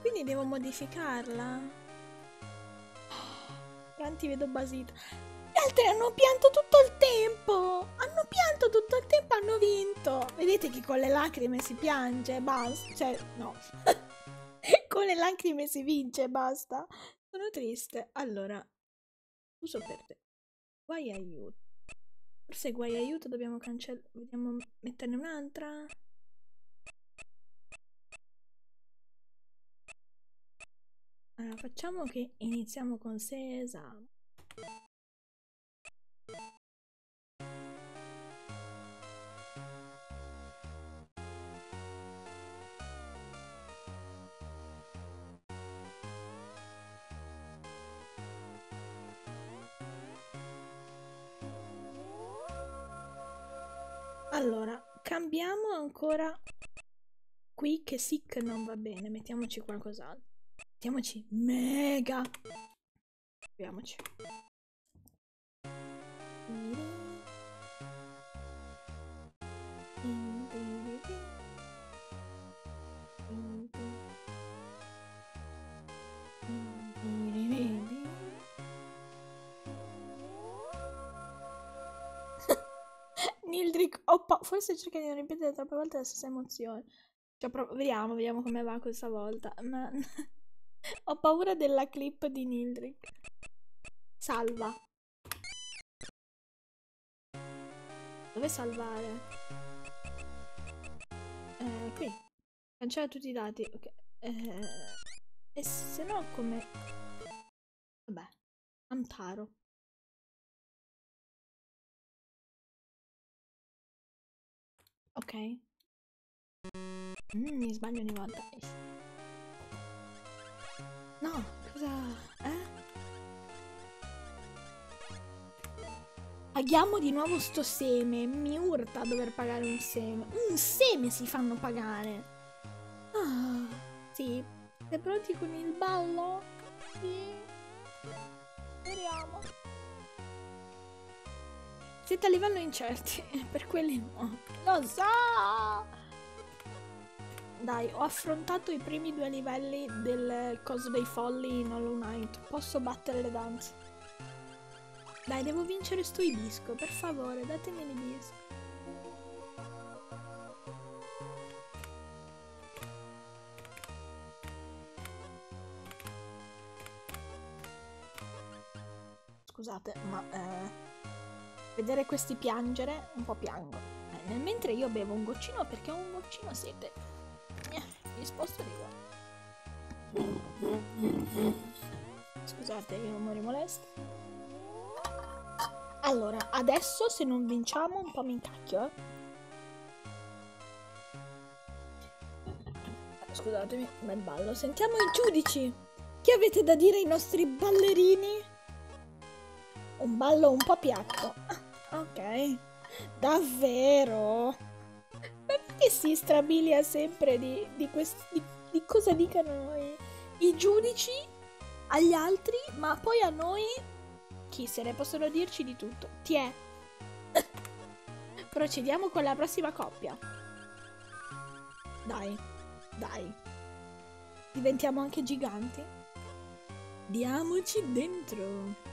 Quindi devo modificarla. Quanti vedo basito. Gli altri hanno pianto tutto il tempo. Hanno pianto tutto il tempo, hanno vinto. Vedete che con le lacrime si piange, basta. Cioè, no. con le lacrime si vince, basta. Sono triste. Allora, uso per te. Guai aiuto. Forse guai aiuto dobbiamo cancellare. Vediamo metterne un'altra. Allora, facciamo che iniziamo con sesamo. Allora, cambiamo ancora qui che sick non va bene, mettiamoci qualcos'altro. Mettiamoci mega. Proviamoci. Nildrick, oh, forse cerca di non ripetere troppe volte la stessa emozione. Cioè, vediamo, vediamo come va questa volta. Ma ho paura della clip di Nildrick. Salva. Dove salvare? Eh, qui. Cancella tutti i dati. Ok. Eh, e se no come... Vabbè. Antaro. Ok. Mm, mi sbaglio ogni volta. No, cosa... Eh? Paghiamo di nuovo sto seme. Mi urta dover pagare un seme. Un seme si fanno pagare. Ah, sì. Sei pronti con il ballo? Sì. Speriamo. Siete a livello incerti. Per quelli no. Lo so! Dai, ho affrontato i primi due livelli del coso dei folli in Hollow Knight. Posso battere le danze. Dai, devo vincere sto ibisco, per favore, datemi l'ibisco. Scusate, ma eh, vedere questi piangere un po' piango. Eh, mentre io bevo un goccino perché ho un goccino sete mi sposto di qua. Scusate i rumori molesti. Allora, adesso se non vinciamo un po' mi incacchio, eh. Scusatemi, bel ballo. Sentiamo i giudici. Che avete da dire ai nostri ballerini? Un ballo un po' piatto. Ok. Davvero? Perché si strabilia sempre di, di, questi, di, di cosa dicano i, i giudici agli altri, ma poi a noi chi se ne possono dirci di tutto. Ti è. Procediamo con la prossima coppia. Dai, dai. Diventiamo anche giganti. Diamoci dentro.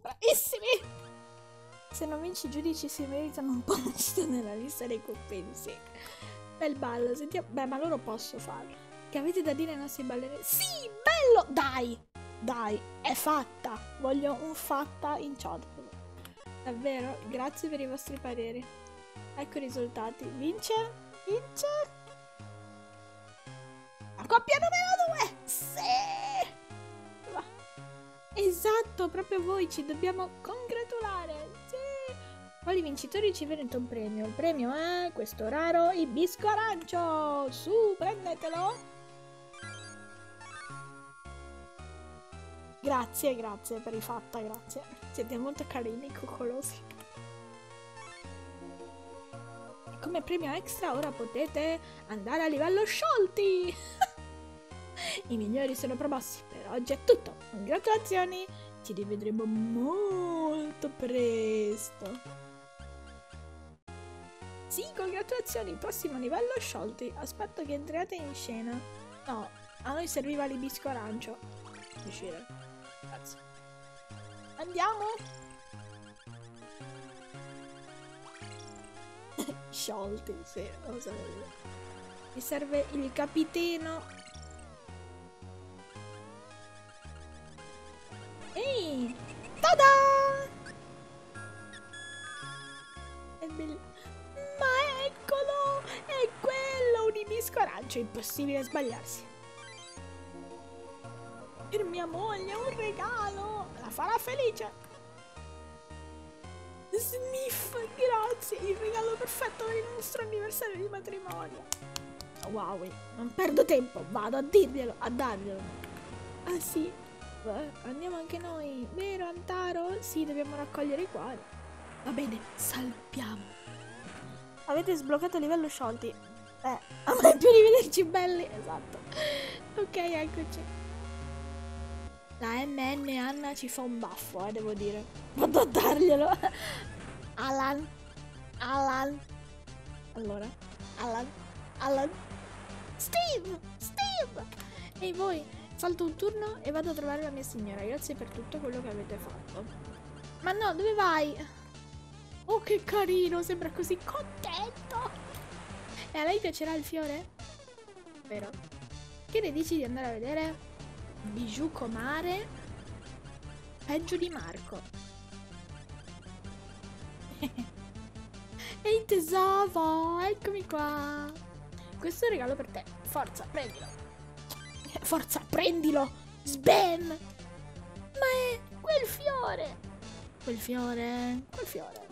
Bravissimi! Se non vinci i giudici si meritano un posto nella lista dei compensi. Bel ballo, sentiamo... Beh, ma loro posso farlo. Che avete da dire ai nostri ballerini? Sì, bello! Dai! Dai, è fatta! Voglio un fatta in chat. Davvero, grazie per i vostri pareri. Ecco i risultati. Vince? Vince? La coppia numero due! Sì! Esatto, proprio voi ci dobbiamo congratulare. Sì! Quali vincitori riceveranno un premio? Il premio è questo raro ibisco arancio! Su, prendetelo! Grazie, grazie per i fatta, grazie. Siete molto carini, coccolosi. E come premio extra ora potete andare a livello sciolti! I migliori sono promossi. Per oggi è tutto. Congratulazioni! Ci rivedremo molto presto. Sì, congratulazioni, prossimo livello sciolti. Aspetto che entriate in scena. No, a noi serviva l'ibisco arancio. Uscire. Grazie. Andiamo! sciolti, sì, lo. Mi serve il capiteno. Ehi! Tada! È bellissimo. Ma eccolo! È quello! Un ibisco arancio, impossibile sbagliarsi. Per mia moglie, un regalo! La farà felice! Sniff, grazie! Il regalo perfetto per il nostro anniversario di matrimonio! Wow, non perdo tempo, vado a dirglielo, a darglielo. Ah sì, andiamo anche noi, vero Antaro? Sì, dobbiamo raccogliere i cuori. Va bene, salpiamo. Avete sbloccato livello sciolti. Eh, a me più rivederci belli. Esatto. Ok, eccoci. La MN Anna ci fa un baffo, eh, devo dire. Vado a darglielo. Alan. Alan. Allora. Alan. Alan. Steve! Steve! E voi? Salto un turno e vado a trovare la mia signora. Grazie per tutto quello che avete fatto. Ma no, dove vai? Oh, che carino, sembra così contento. E a lei piacerà il fiore? Vero? Che ne dici di andare a vedere? Bijou Comare? Peggio di Marco. Ehi tesoro, eccomi qua. Questo è un regalo per te. Forza, prendilo. Forza, prendilo. Sben. Ma è quel fiore. Quel fiore, quel fiore.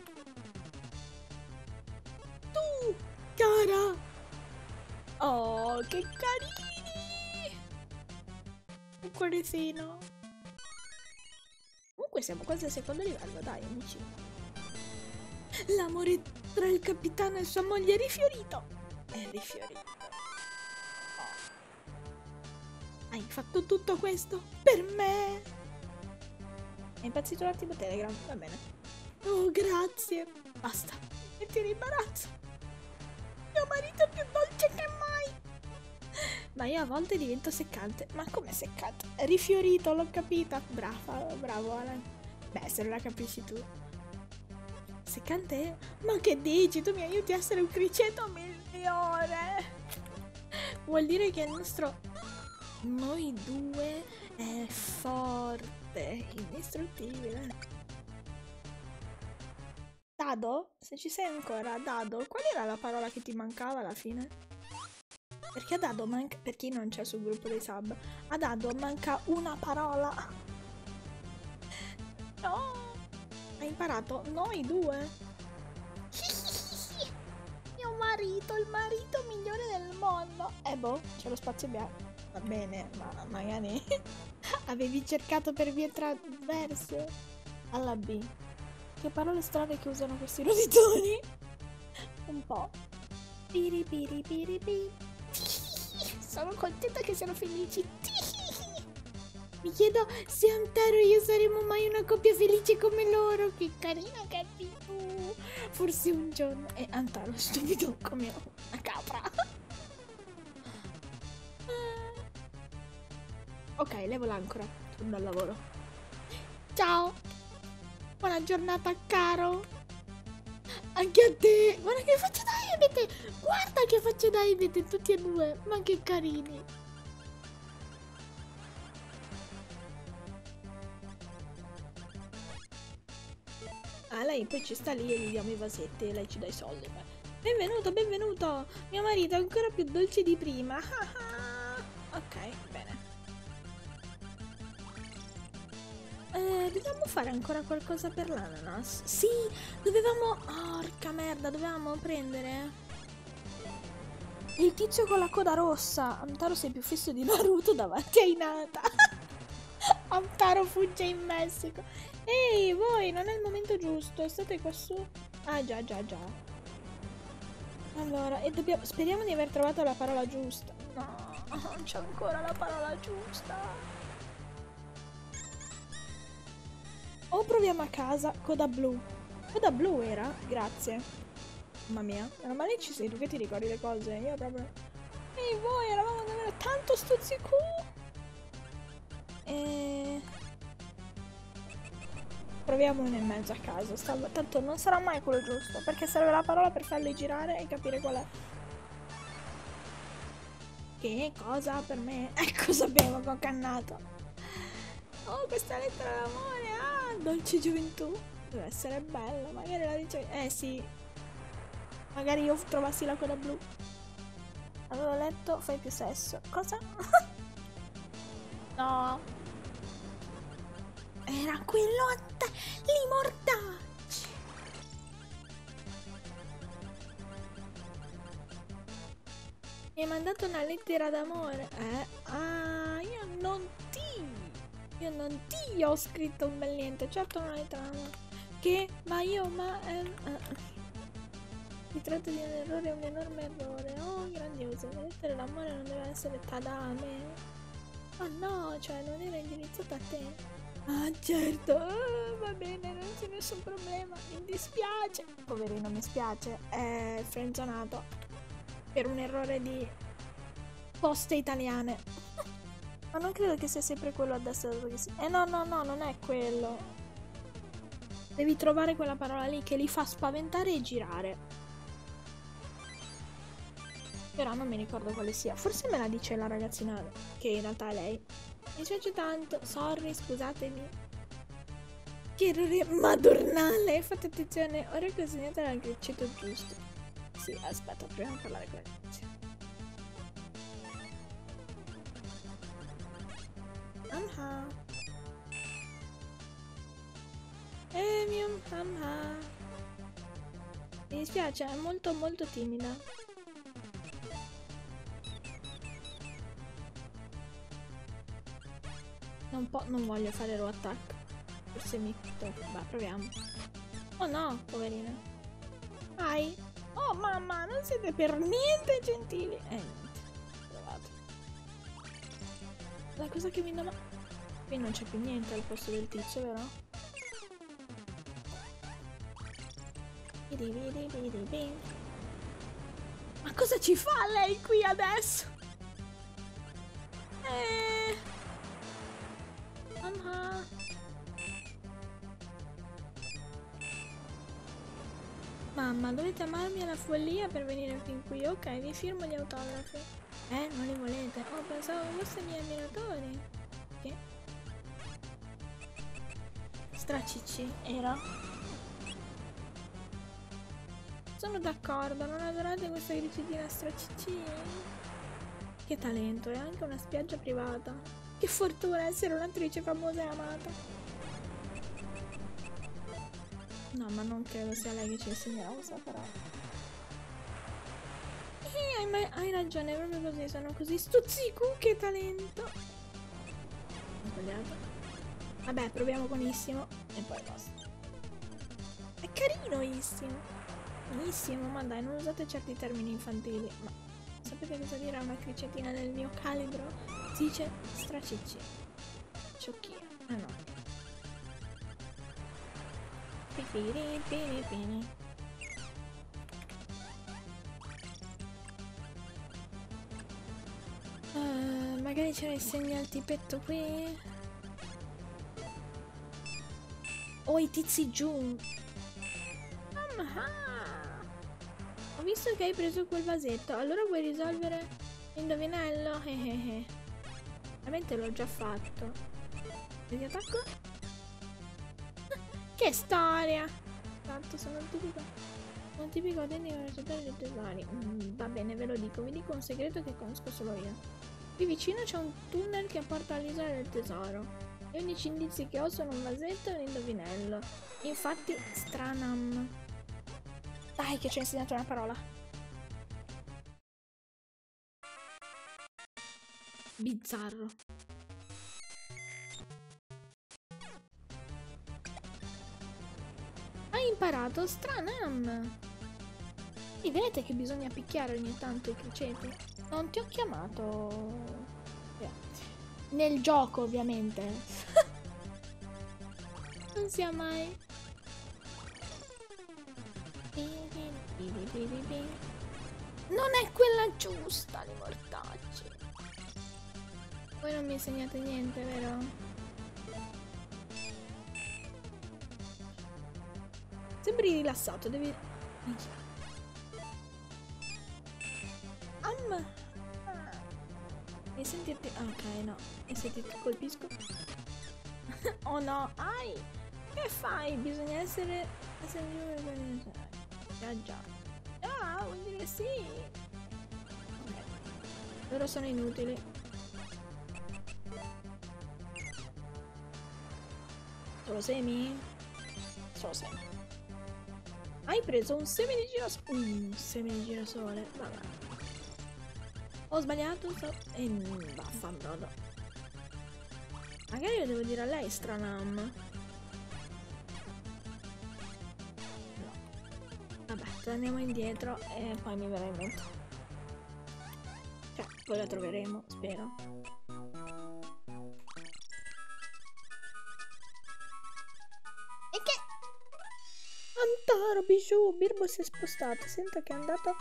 Tu, cara. Oh, che carini. Un cuoricino. Comunque siamo quasi al secondo livello, dai amici. L'amore tra il capitano e sua moglie è rifiorito. È rifiorito. Oh. Hai fatto tutto questo per me? È impazzito un attimo Telegram, va bene. Oh, grazie. Basta. Metti in imbarazzo. Mio marito è più dolce che mai. Ma io a volte divento seccante. Ma come seccante? Rifiorito, l'ho capita. Brava, bravo Alan. Beh, se non la capisci tu. Seccante? Ma che dici? Tu mi aiuti a essere un criceto migliore. Vuol dire che il nostro... Noi due è forte, indistruttibile. Dado? Se ci sei ancora, Dado, qual era la parola che ti mancava alla fine? Perché a Dado manca... Per chi non c'è sul gruppo dei sub, a Dado manca una parola. No! Hai imparato? Noi due? Mio marito, il marito migliore del mondo. Eh boh, c'è lo spazio bianco. Va bene, ma magari avevi cercato per vie traverse. Alla B. Che parole strane che usano questi roditori. Un po'. Piri piri piri pi. Sono contenta che siano felici. Mi chiedo se Antaro e io saremo mai una coppia felice come loro. Che carina che tu. Forse un giorno. E Antaro stupido come una capra. ok, levo l'ancora. Torno al lavoro. Ciao. Buona giornata, caro. Anche a te. Guarda che faccia da Ebete. Guarda che faccia da Ebete tutti e due. Ma che carini. Ah, lei poi ci sta lì e gli diamo i vasetti e lei ci dà i soldi. Benvenuto, benvenuto! Mio marito è ancora più dolce di prima. ok, Eh, Dobbiamo fare ancora qualcosa per l'ananas? Sì, dovevamo... Porca merda, dovevamo prendere... Il tizio con la coda rossa. Amtaro sei più fisso di Naruto davanti a Inata. Amtaro fugge in Messico. Ehi, voi, non è il momento giusto. State qua su. Ah, già, già, già. Allora, e dobbiamo... Speriamo di aver trovato la parola giusta. No, non c'è ancora la parola giusta. O proviamo a casa coda blu. Coda blu era? Grazie. Mamma mia. Meno male ci sei tu che ti ricordi le cose. Io proprio... Ehi voi, eravamo davvero tanto stuzzicu! E... Proviamo uno in mezzo a caso. Stavo... Tanto non sarà mai quello giusto. Perché serve la parola per farli girare e capire qual è. Che cosa per me? Ecco, sapevo che ho cannato. Oh, questa lettera d'amore, dolce gioventù. Deve essere bella, magari la dice... Eh sì. Magari io trovassi la coda blu. Avevo letto, fai più sesso. Cosa? no. Era quello a te, li mortacci. Mi hai mandato una lettera d'amore. Eh? Ah, io non io non ti ho scritto un bel niente, certo non è trama. Che? Ma io, ma... Eh, eh. Si tratta di un errore, un enorme errore. Oh, grandioso. La lettera d'amore non deve essere Tadame. Oh no, cioè non era indirizzata a te. Ah, certo. Oh, va bene, non c'è nessun problema. Mi dispiace. Poverino, mi spiace. È frenzonato. Per un errore di poste italiane. Ma non credo che sia sempre quello a destra sì. Eh no, no, no, non è quello. Devi trovare quella parola lì che li fa spaventare e girare. Però non mi ricordo quale sia. Forse me la dice la ragazzina che in realtà è lei. Mi piace tanto. Sorry, scusatemi. Che errore madornale. Fate attenzione. Ora che ho segnato criceto giusto. Sì, aspetta, proviamo a parlare con lei. Hamha. Emium Hamha. Mi dispiace, è molto molto timida. Non, non voglio fare raw attack. Forse mi... Va, proviamo. Oh no, poverina. Ai. Oh mamma, non siete per niente gentili. Eh, La cosa che mi dà... Qui non c'è più niente al posto del tizio, vero? Ma cosa ci fa lei qui adesso? Eh... Mamma... Mamma, dovete amarmi alla follia per venire fin qui. Ok, vi firmo gli autografi. Eh, non li volete? Oh, pensavo foste i miei ammiratori. Che? Stracicci, era? Sono d'accordo, non adorate questa gricitina stracicci? Che talento, e anche una spiaggia privata. Che fortuna essere un'attrice famosa e amata. No, ma non credo sia lei che ci insegnerà questa parola hai, hai ragione, è proprio così, sono così stuzzico, che talento. Ho sbagliato. Vabbè, proviamo con Issimo e poi basta. È carino Issimo. Benissimo, ma dai, non usate certi termini infantili. Ma sapete cosa dire a una cricetina del mio calibro? Si dice stracicci. Ciocchia. Ah no. Pipiri, piri, piri. Uh, magari c'era il segno al tipetto qui. Oh, i tizi giù. Ho visto che hai preso quel vasetto. Allora vuoi risolvere l'indovinello? Ovviamente l'ho già fatto. Vedi attacco? che storia! Tanto sono un tipico. Un tipico tecnico recitare dei tesori. Mm, va bene, ve lo dico. Vi dico un segreto che conosco solo io. Qui vicino c'è un tunnel che porta all'isola del tesoro. Gli unici indizi che ho sono un vasetto e un indovinello. Infatti, stranam. Dai, che ci ha insegnato una parola. Bizzarro. Hai imparato stranam. E vedete che bisogna picchiare ogni tanto i criceti? Non ti ho chiamato... Nel gioco, ovviamente. non sia mai. Non è quella giusta, li mortacci. Voi non mi insegnate niente, vero? Sembri rilassato, devi... Am... E sentirti... Ah, ok, no. E se ti colpisco? oh no, ai! Che fai? Bisogna essere... Già, già. Ah, vuol dire sì! Ok. Loro sono inutili. Solo semi? Solo semi. Hai preso un seme di girasole? Un seme di girasole? Vabbè. Ho sbagliato? So... E mm, vaffanculo. Magari lo devo dire a lei, stranam. No. Vabbè, torniamo indietro e poi mi verrà in mente. Cioè, poi la troveremo, spero. E che? Antaro, Bijou, Birbo si è spostato. Sento che è andato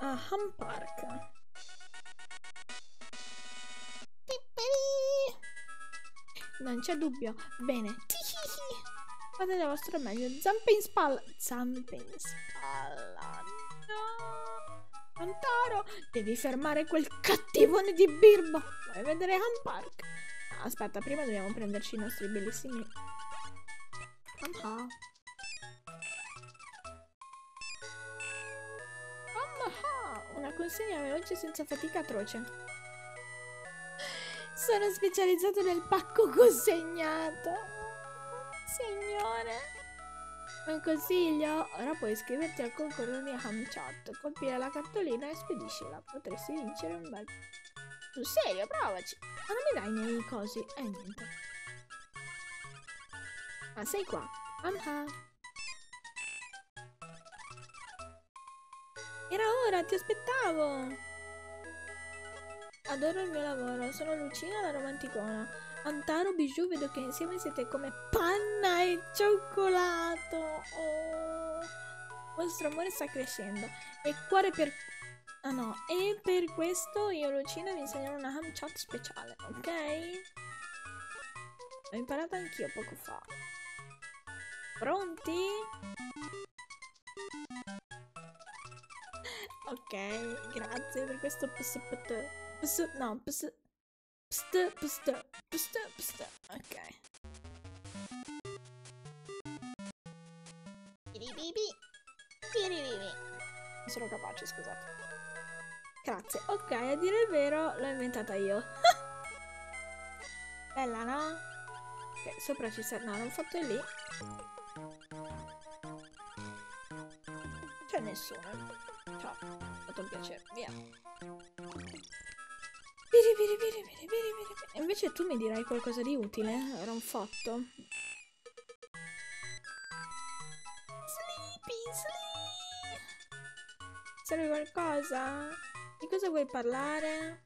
a Ham Park. Non c'è dubbio. Bene. Fate la vostra meglio. Zampe in spalla. Zampe in spalla. No. Antaro, devi fermare quel cattivone di Birbo. A vedere Han Park. Aspetta, prima dobbiamo prenderci i nostri bellissimi... Ah. Una consegna veloce senza fatica atroce. Sono specializzato nel pacco consegnato. Signore. Un consiglio? Ora puoi iscriverti al concorso di Hamchat. Colpire la cartolina e spediscila. Potresti vincere un bel... Sul serio, provaci. Ma non mi dai i miei cosi? Eh, niente. Ah, sei qua. Amha. Era ora, ti aspettavo. Adoro il mio lavoro, sono Lucina la romanticona. Antaro Bijou, vedo che insieme siete come panna e cioccolato. Oh. Il vostro amore sta crescendo. E cuore per... Ah no, e per questo io Lucina vi insegnerò una ham chat speciale, ok? L'ho imparato anch'io poco fa. Pronti? Ok, grazie per questo pspt. Pst, no, pst, pst, pst, pst, pst, ok. Piribibi, piribibi. Non sono capace, scusate. Grazie. Ok, a dire il vero l'ho inventata io. Bella, no? Ok, sopra ci serve... No, non fatto lì. C'è nessuno. Ciao, ha fatto un piacere. Via. Viri, viri, viri, viri, viri, viri. Invece tu mi dirai qualcosa di utile? Era un fatto. Sleepy, sleep. Serve qualcosa? Di cosa vuoi parlare?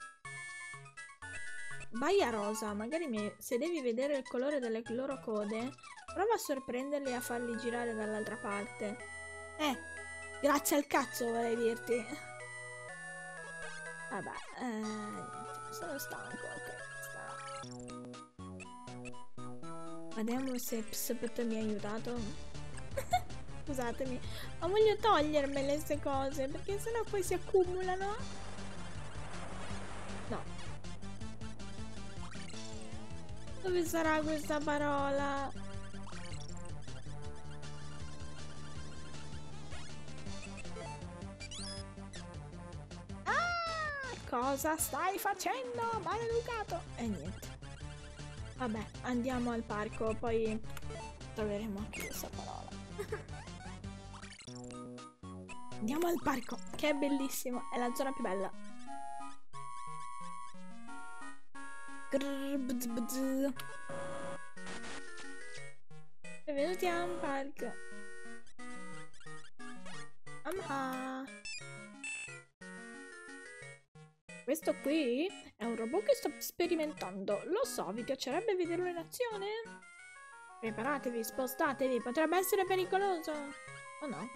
Baia rosa, magari mi... se devi vedere il colore delle loro code, prova a sorprenderli e a farli girare dall'altra parte. Eh, grazie al cazzo vorrei dirti. Vabbè, eh, sono stanco, ok. Vediamo se Pspt mi ha aiutato. Scusatemi, ma voglio togliermele queste cose perché sennò poi si accumulano. No. Dove sarà questa parola? Cosa stai facendo, maleducato? E niente. Vabbè, andiamo al parco, poi troveremo anche questa parola. andiamo al parco, che è bellissimo, è la zona più bella. Benvenuti a un parco. Amha. Questo qui è un robot che sto sperimentando. Lo so, vi piacerebbe vederlo in azione? Preparatevi, spostatevi, potrebbe essere pericoloso. O no?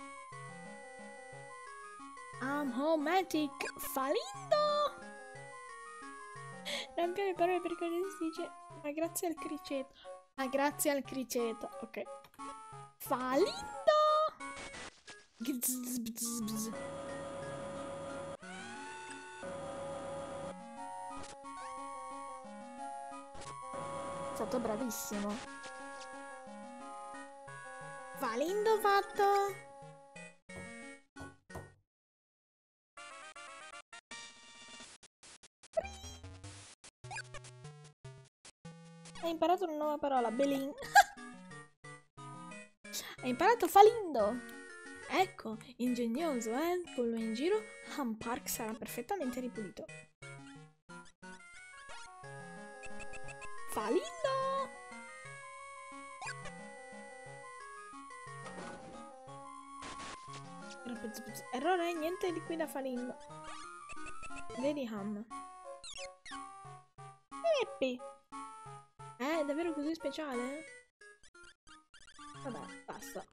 I'm Homematic, fallito! Rampia le parole pericolose dice, ma grazie al criceto. Ma grazie al criceto, ok. Fallito! Gzz, bzz, bzz. Stato bravissimo. Valindo fatto. Hai imparato una nuova parola, Belin. Hai imparato falindo. Ecco, ingegnoso, eh? Con lui in giro, Ham Park sarà perfettamente ripulito. Falindo! Errore, niente di qui da falindo. Vedi Ham. Eppi! Eh, è davvero così speciale? Vabbè, basta.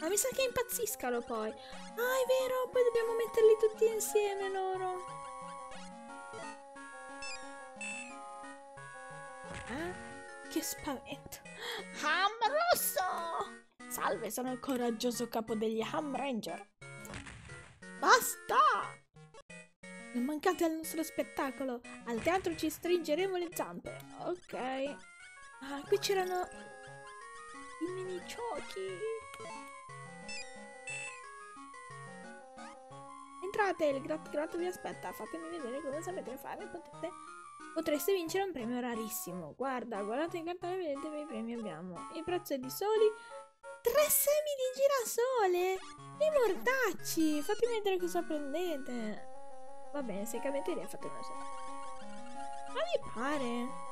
Ma mi sa che impazziscano poi. Ah, è vero, poi dobbiamo metterli tutti insieme loro. Eh? Che spavento. Ham rosso! Salve, sono il coraggioso capo degli Ham Ranger. Basta! Non mancate al nostro spettacolo. Al teatro ci stringeremo le zampe. Ok. Ah, qui c'erano i mini giochi. Entrate, il Grat Grat vi aspetta. Fatemi vedere cosa sapete fare. Potete... Potreste vincere un premio rarissimo. Guarda, guardate in cartone e vedete che premi abbiamo. Il prezzo è di soli tre semi di girasole. I mortacci. Fatemi vedere cosa prendete. Va bene, se cambiate idea fate una sola. Ma mi pare.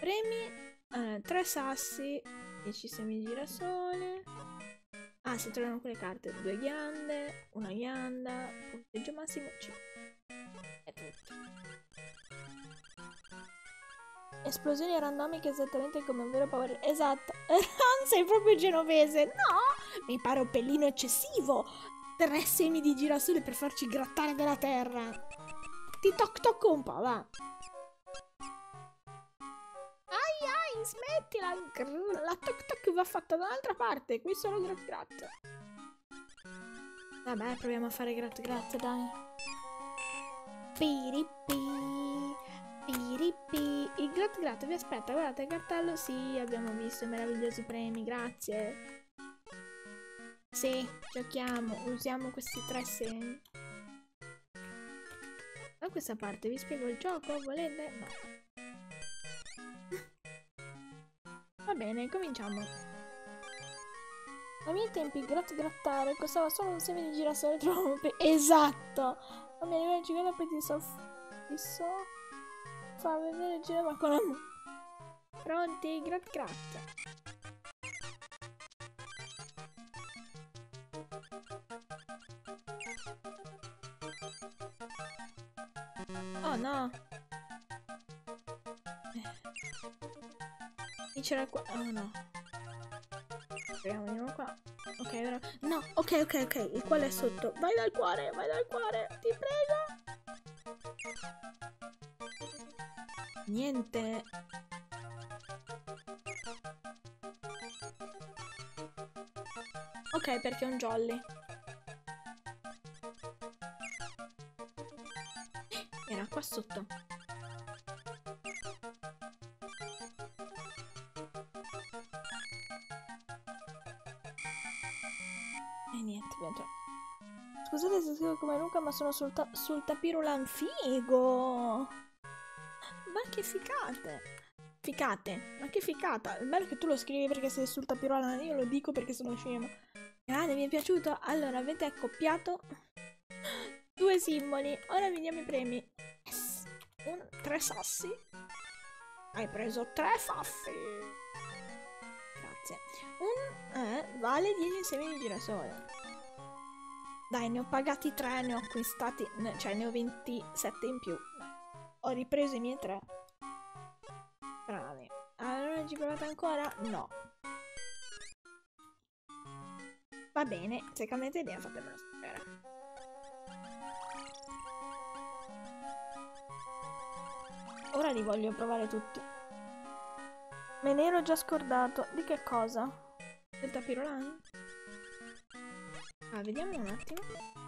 Premi. Allora, tre sassi. 10 semi di girasole. Ah, si trovano quelle carte. Due ghiande, una ghianda, punteggio massimo 5. È tutto. Esplosioni randomiche esattamente come un vero power. Esatto. Non sei proprio genovese. No, mi pare un pellino eccessivo. Tre semi di girasole per farci grattare dalla terra. Ti toc toc un po', va. Ai ai, smettila. La toc toc va fatta da un'altra parte. Qui solo grat grat. Vabbè, proviamo a fare grat grat, dai. Piripi. Piripi. Il grat grat vi aspetta, guardate il cartello. Sì, abbiamo visto i meravigliosi premi, grazie. Sì, giochiamo, usiamo questi tre semi. Da questa parte vi spiego il gioco, volete? No. Va bene, cominciamo. Ai miei tempi grat grattare costava solo un seme di girasole troppo. Esatto! Va bene, ora giocare poi ti so... Ti. Fa vedere il giro ma con. Pronti? Grat grat. Oh no! E c'era qua. Oh no. Speriamo, andiamo qua. Ok, ora. No, ok, ok, ok. Il quale è sotto. Vai dal cuore, vai dal cuore. Ti prego. Niente. Ok, perché è un jolly. Era qua sotto. E niente, trovato. scusate se scrivo come Luca, ma sono sul, ta sul tapirulan figo. Che ficate. Ficate, ma che ficata. Il bello è che tu lo scrivi perché sei sul tapirulan, io lo dico perché sono scemo. Grande, mi è piaciuto. Allora, avete accoppiato due simboli. Ora vediamo i premi. Yes. Un, tre sassi. Hai preso tre sassi. Grazie. Un eh, vale 10 semi di girasole. Dai, ne ho pagati 3, ne ho acquistati, cioè ne ho 27 in più. Ho ripreso i miei 3. Bravi. Allora ci provate ancora? No. Va bene, se cambiate idea fatemelo sapere. Ora li voglio provare tutti. Me ne ero già scordato. Di che cosa? Del tapirolan? Ah, vediamo un attimo.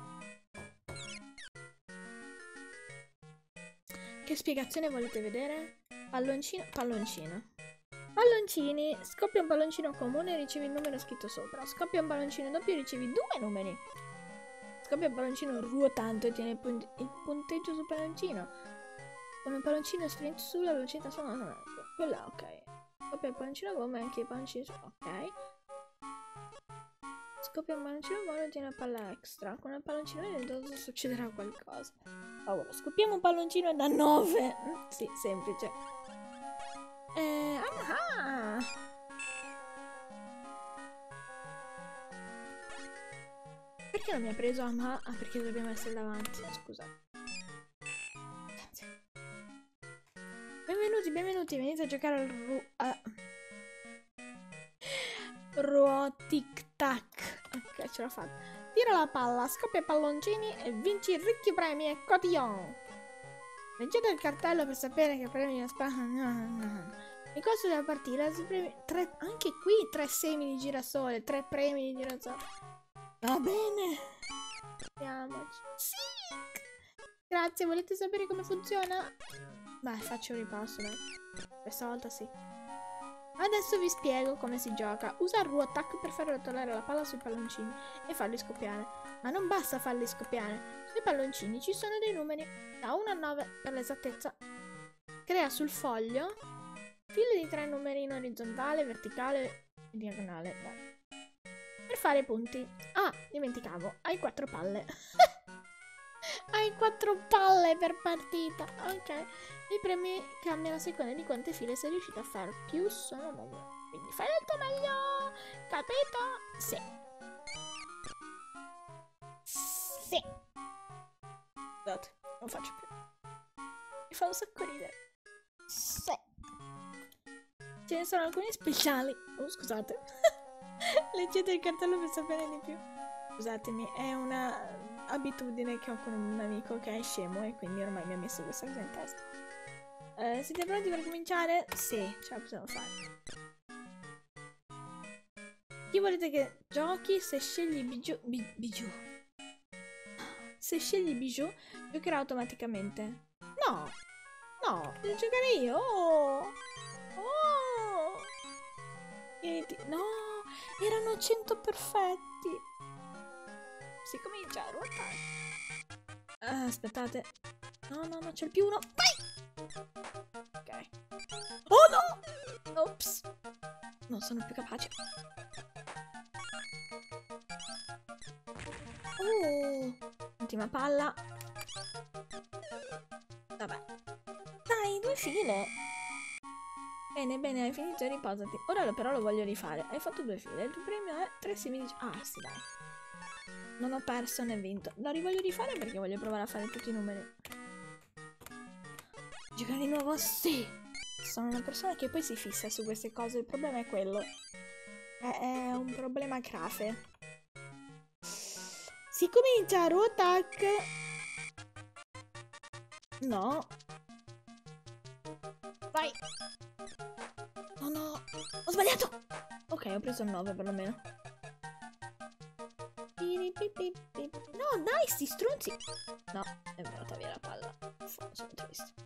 Che spiegazione volete vedere? Palloncino, palloncino. Palloncini, scoppia un palloncino comune e ricevi il numero scritto sopra. Scoppia un palloncino doppio e ricevi due numeri. Scoppia un palloncino ruotante e ottieni il, punt il punteggio sul palloncino. Con un palloncino stretto sulla velocità sono quella ok. Scoppia il palloncino gomma e anche i palloncini. Ok. Scoppia un palloncino e ottieni una palla extra. Con il palloncino ventoso succederà qualcosa. Ora, scoppiamo un palloncino da 9. Mm, sì, semplice. Eh, ah! Perché non mi ha preso Ama? Ah, perché dobbiamo essere davanti, scusate. Benvenuti, benvenuti, venite a giocare al ru... A... Ruotic Tac. Ok, ce l'ho fatta. Tira la palla, scoppia i palloncini e vinci ricchi premi e cotillon. Leggete il cartello per sapere che premi aspettano. Nel corso della partita si premi tre, anche qui tre semi di girasole, tre premi di girasole. Va bene. Andiamoci. Sì. Grazie, volete sapere come funziona? Beh, faccio un ripasso, dai. Questa volta sì. Adesso vi spiego come si gioca. Usa il ruotac per far rotolare la palla sui palloncini e farli scoppiare. Ma non basta farli scoppiare. Sui palloncini ci sono dei numeri, da 1 a 9 per l'esattezza. Crea sul foglio file di tre numeri in orizzontale, verticale e diagonale. Vai. Per fare punti. Ah, dimenticavo, hai quattro palle. hai quattro palle per partita. Ok. I premi cambiano a seconda di quante file sei riuscito a fare. Più sono meglio. Quindi fai il tuo meglio. Capito? Sì. Sì. Scusate, non faccio più. Mi fa un sacco ridere. Sì. Ce ne sono alcuni speciali. Oh, scusate. Leggete il cartello per sapere di più. Scusatemi, è una abitudine che ho con un amico che è scemo e quindi ormai mi ha messo questa cosa in testa. Uh, siete pronti per cominciare? Sì, ce la possiamo fare. Chi volete che giochi se scegli bijou? Bi bijou. Se scegli bijou, giocherà automaticamente. No! No, devo giocare io! Oh! oh. No! Erano 100 perfetti! Si comincia a ruotare. Uh, aspettate. No, no, no, c'è il più uno. Vai! Ok. Oh no! Ops. Non sono più capace. Oh! Ultima palla. Vabbè. Dai, due file. Bene, bene, hai finito, riposati. Ora però lo voglio rifare. Hai fatto due file. Il tuo premio è 3 semi di... Ah, sì, dai. Non ho perso né vinto. Lo rivoglio rifare perché voglio provare a fare tutti i numeri. Giocare di nuovo? Sì! Sono una persona che poi si fissa su queste cose. Il problema è quello. È, è un problema grave. Si comincia, Ruotac! No. Vai! No, no! Ho sbagliato! Ok, ho preso il 9 perlomeno. No, dai, sti stronzi! No, è volata via la palla. Sono triste.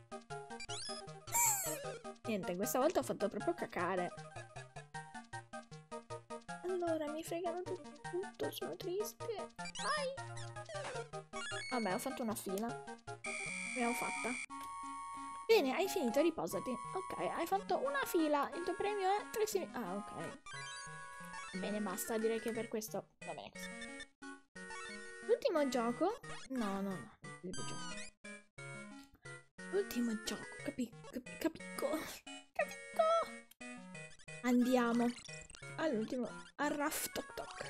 Niente, questa volta ho fatto proprio cacare. Allora, mi fregano tutto, sono triste. Ai. Vabbè, ho fatto una fila. L'abbiamo fatta. Bene, hai finito, riposati. Ok, hai fatto una fila. Il tuo premio è 3 semi... Ah, ok. Bene, basta. Direi che per questo va bene così. L'ultimo gioco... No, no, no. L'ultimo gioco. Capi... Capi... Capico. Capico. Andiamo. All'ultimo. A Raff Tok Tok.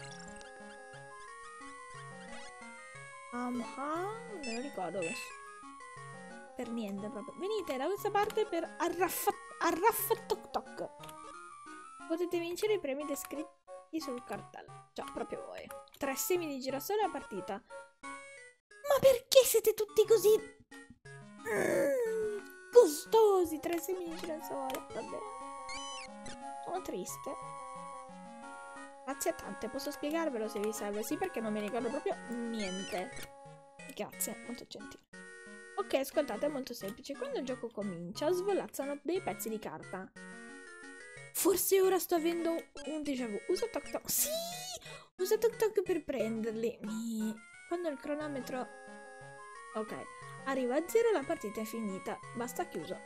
Um, non me lo ricordo questo. Per niente proprio. Venite da questa parte per Arraff Arraff Tok Tok. Potete vincere i premi descritti sul cartello. Già, proprio voi. Tre semi di girasole a partita. Ma perché siete tutti così... Mm, gustosi? Tre semi di girasole. Vabbè. Sono triste. Grazie tante, posso spiegarvelo se vi serve. Sì, perché non mi ricordo proprio niente. Grazie, molto gentile. Ok, ascoltate, è molto semplice. Quando il gioco comincia, svolazzano dei pezzi di carta. Forse ora sto avendo un déjà vu. Usa Tok Tok. Sì! Usa Tok Tok per prenderli. Mi... Quando il cronometro... Ok, arriva a zero, la partita è finita. Basta chiuso.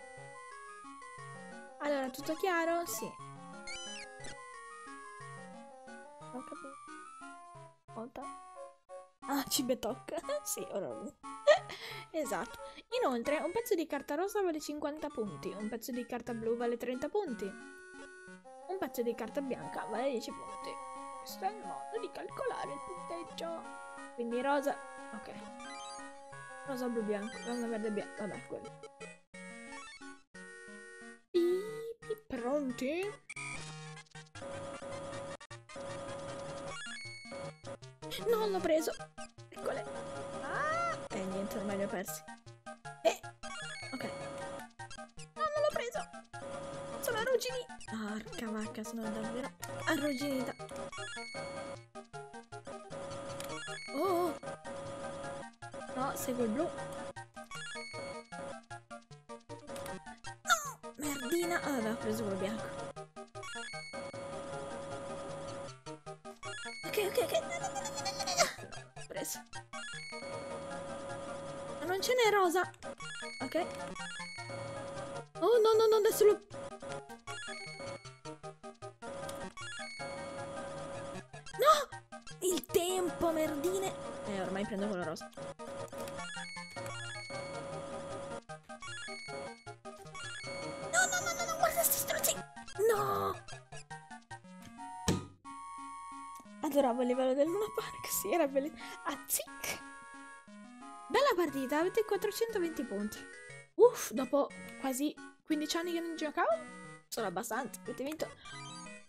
Allora, tutto chiaro? Sì. Ho capito. Volta. Ah, Cibetok. sì, ora lo Esatto. Inoltre, un pezzo di carta rosa vale 50 punti, un pezzo di carta blu vale 30 punti, un pezzo di carta bianca vale 10 punti. Questo è il modo di calcolare il punteggio. Quindi rosa... Ok. Rosa, blu, bianco, rosa, verde, bianco. Vabbè, quello. Pipi, pronti? Non l'ho preso. Eccole. Ah, e niente, ormai li ho persi. Eh, ok. No, non l'ho preso. Sono arrugginita. Porca vacca, sono davvero arrugginita. Seguo il blu. No, merdina. Ah, ho preso quello bianco. Ok, ok, ok. No. Preso. Ma non ce n'è rosa. Ok. Oh, no, no, no, adesso lo... No! Il tempo, merdine. Eh, ormai prendo quello rosa. Adoravo il livello del Luna Park, sì, era bellissimo. Ah, zic! Bella partita, avete 420 punti. Uff, dopo quasi 15 anni che non giocavo, sono abbastanza, avete vinto.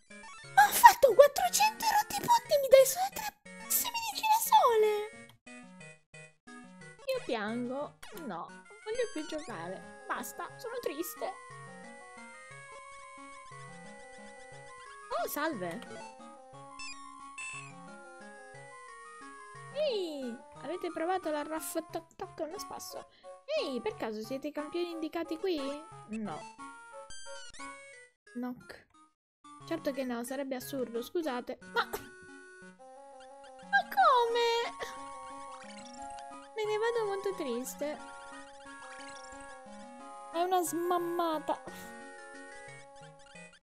Ma ho fatto 400 rotti punti, mi dai solo 3 semi di girasole. Io piango, no, non voglio più giocare. Basta, sono triste. Oh, salve. Ehi, avete provato la Raff Tok Tok uno spasso? Ehi, per caso siete i campioni indicati qui? No. Noc. Certo che no, sarebbe assurdo, scusate. Ma... Ma come? Me ne vado molto triste. È una smammata.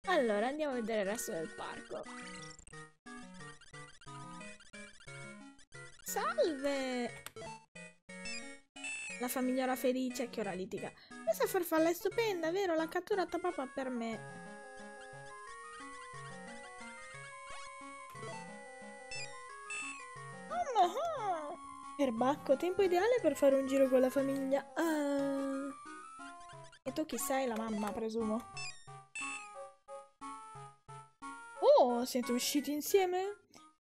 Allora, andiamo a vedere il resto del parco. Salve! La famigliola felice che ora litiga. Questa farfalla è stupenda, vero? L'ha catturata papà per me. Oh, no. Perbacco, tempo ideale per fare un giro con la famiglia. Ah. E tu chi sei? La mamma, presumo. Oh, siete usciti insieme?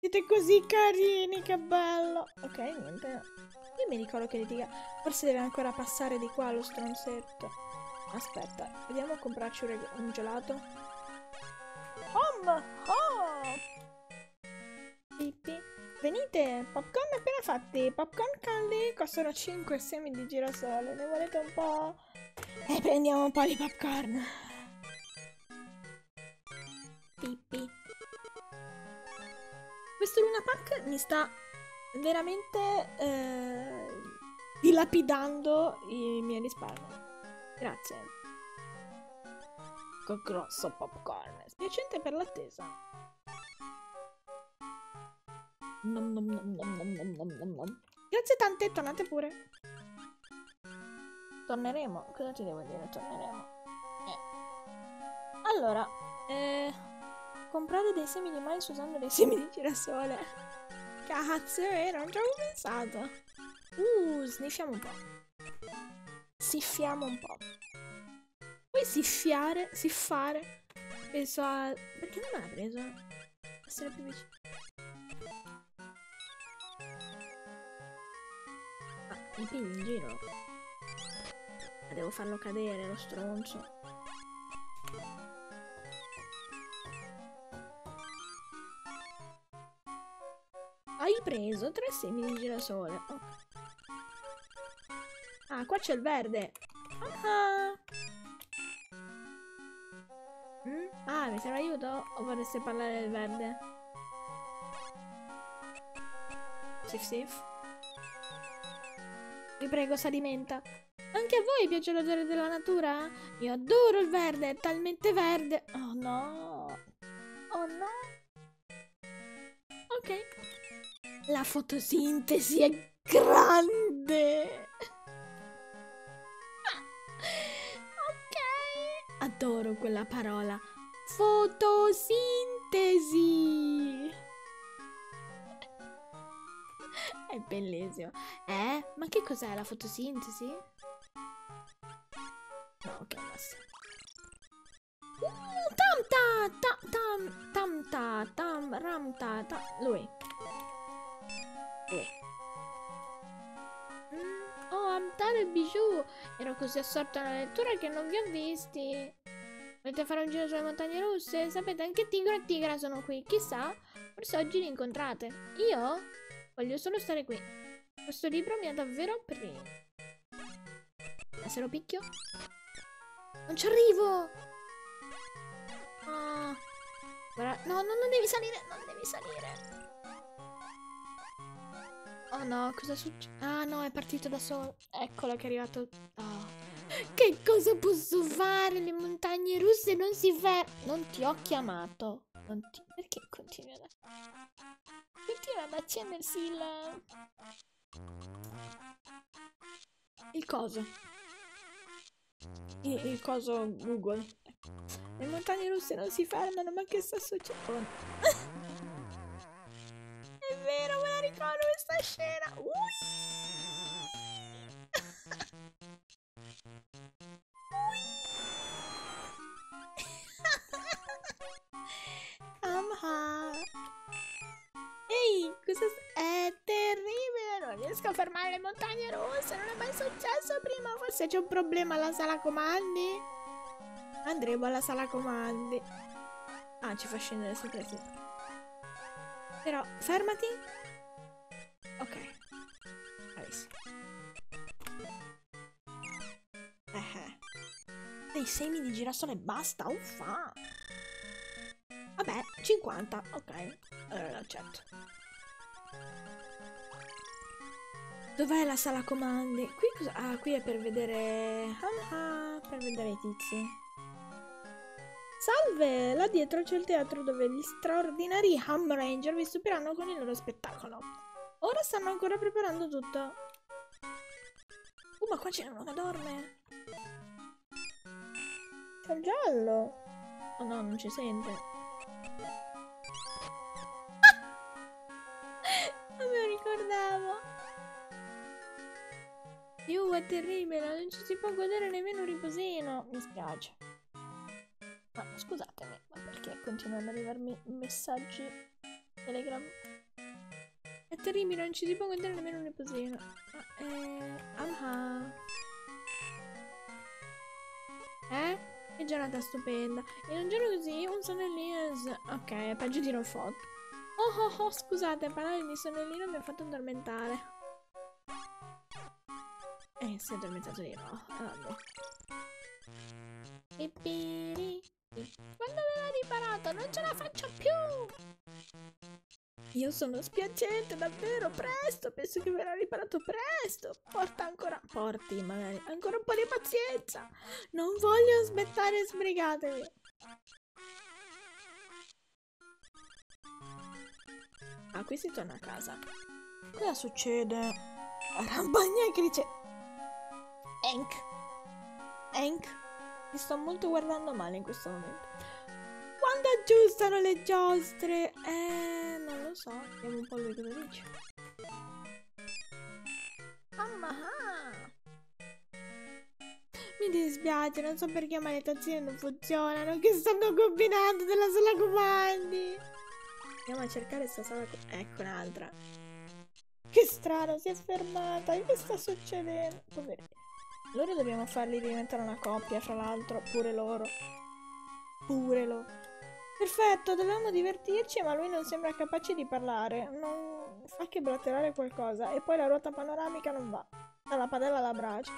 Siete così carini, che bello. Ok, niente. Io mi ricordo che litiga. Forse deve ancora passare di qua lo stronzetto. Aspetta, vediamo a comprarci un, un gelato. Home! Oh! Pippi. Venite, popcorn appena fatti. Popcorn candy costano 5 semi di girasole. Ne volete un po'? E prendiamo un po' di popcorn. Questo Luna Park mi sta veramente eh, dilapidando i miei risparmi. Grazie. Col grosso popcorn. Spiacente per l'attesa. Nom nom nom nom nom nom nom nom. Grazie tante, tornate pure. Torneremo. Cosa ti devo dire? Torneremo. Eh. Allora, eh comprare dei semi di mais usando dei semi di girasole. Cazzo, è vero, non ci avevo pensato. Uh, sniffiamo un po'. Siffiamo un po'. Puoi siffiare, siffare. Penso a... Perché non me l'ha preso? Essere più vicino. Ah, mi pigli in giro. Devo farlo cadere, lo stronzo. Preso tre semi di girasole. Ok. Ah, qua c'è il verde. Ah. Mm? Ah, mi serve aiuto? O vorreste parlare del verde? Sif sif. Vi prego, s'alimenta. Anche a voi piace l'odore della natura? Io adoro il verde, è talmente verde. Oh no. La fotosintesi è grande. Ok. Adoro quella parola. Fotosintesi. È bellissimo. Eh? Ma che cos'è la fotosintesi? No, ok, basta. Uh, tamta, ta, tam, tamta, tam, ramta, ta, lui. Lui. Mm, oh, Amtare e Bijou. Ero così assorta alla lettura che non vi ho visti. Volete fare un giro sulle montagne russe? Sapete, anche Tigro e Tigra sono qui. Chissà, forse oggi li incontrate. Io voglio solo stare qui. Questo libro mi ha davvero preso. Ma se lo picchio? Non ci arrivo! Ah. No, no, non devi salire, non devi salire. Oh no, cosa succede? Ah no, è partito da solo. Eccolo che è arrivato. Oh. Che cosa posso fare? Le montagne russe non si fermano. Non ti ho chiamato. Ti... Perché continui ad... Continua ad accendersi il... Il coso. Il, il coso Google. Le montagne russe non si fermano, ma che sta succedendo? È vero, me ricordo questa scena. Ui! Amha. Ehi, cosa... s- È terribile, non riesco a fermare le montagne russe, non è mai successo prima. Forse c'è un problema alla sala comandi? Andremo alla sala comandi. Ah, ci fa scendere sì. Però, fermati. Ok. Bravissimo. Eh, eh. Dei semi di girasole basta, uffa. Vabbè, 50, ok. Allora l'accetto. Dov'è la sala comandi? Qui cosa? Ah, qui è per vedere... Ah, ah, per vedere i tizi. Salve! Là dietro c'è il teatro dove gli straordinari Ham Ranger vi stupiranno con il loro spettacolo. Ora stanno ancora preparando tutto. Uh, ma qua c'è uno che dorme. C'è il giallo. Oh no, non ci sente. non me lo ricordavo. Dio, è terribile, non ci si può godere nemmeno un riposino. Mi spiace. Ma scusatemi, ma perché continuano ad arrivarmi messaggi Telegram? È terribile, non ci si può godere nemmeno un riposino. Ma, eh... Amha. Eh? Che giornata stupenda. In un giorno così, un sonnellino... Ok, peggio di un foto. Oh oh oh, scusate, parlare di sonnellino mi ha fatto addormentare. Eh, si è addormentato di no. Ah, vabbè. Quando aveva riparato, non ce la faccio più! Io sono spiacente, davvero, presto. Penso che verrà riparato presto. Porta ancora... Porti, magari. Ancora un po' di pazienza. Non voglio aspettare, sbrigatevi. Ah, qui si torna a casa. Cosa succede? Rampagna crice... Enk. Enk. Mi sto molto guardando male in questo momento. Quando aggiustano le giostre? Eh, lo so. Vediamo un po' lui cosa dice. Ah, ah. Mi dispiace, non so perché ma le tazzine non funzionano. Che stanno combinando della sala comandi. Andiamo a cercare sta sala Ecco un'altra. Che strano, si è fermata. Che sta succedendo? Poverino. Loro dobbiamo farli diventare una coppia, fra l'altro, pure loro. Pure loro. Perfetto, dovevamo divertirci, ma lui non sembra capace di parlare. Non fa che blatterare qualcosa. E poi la ruota panoramica non va. Dalla padella alla brace.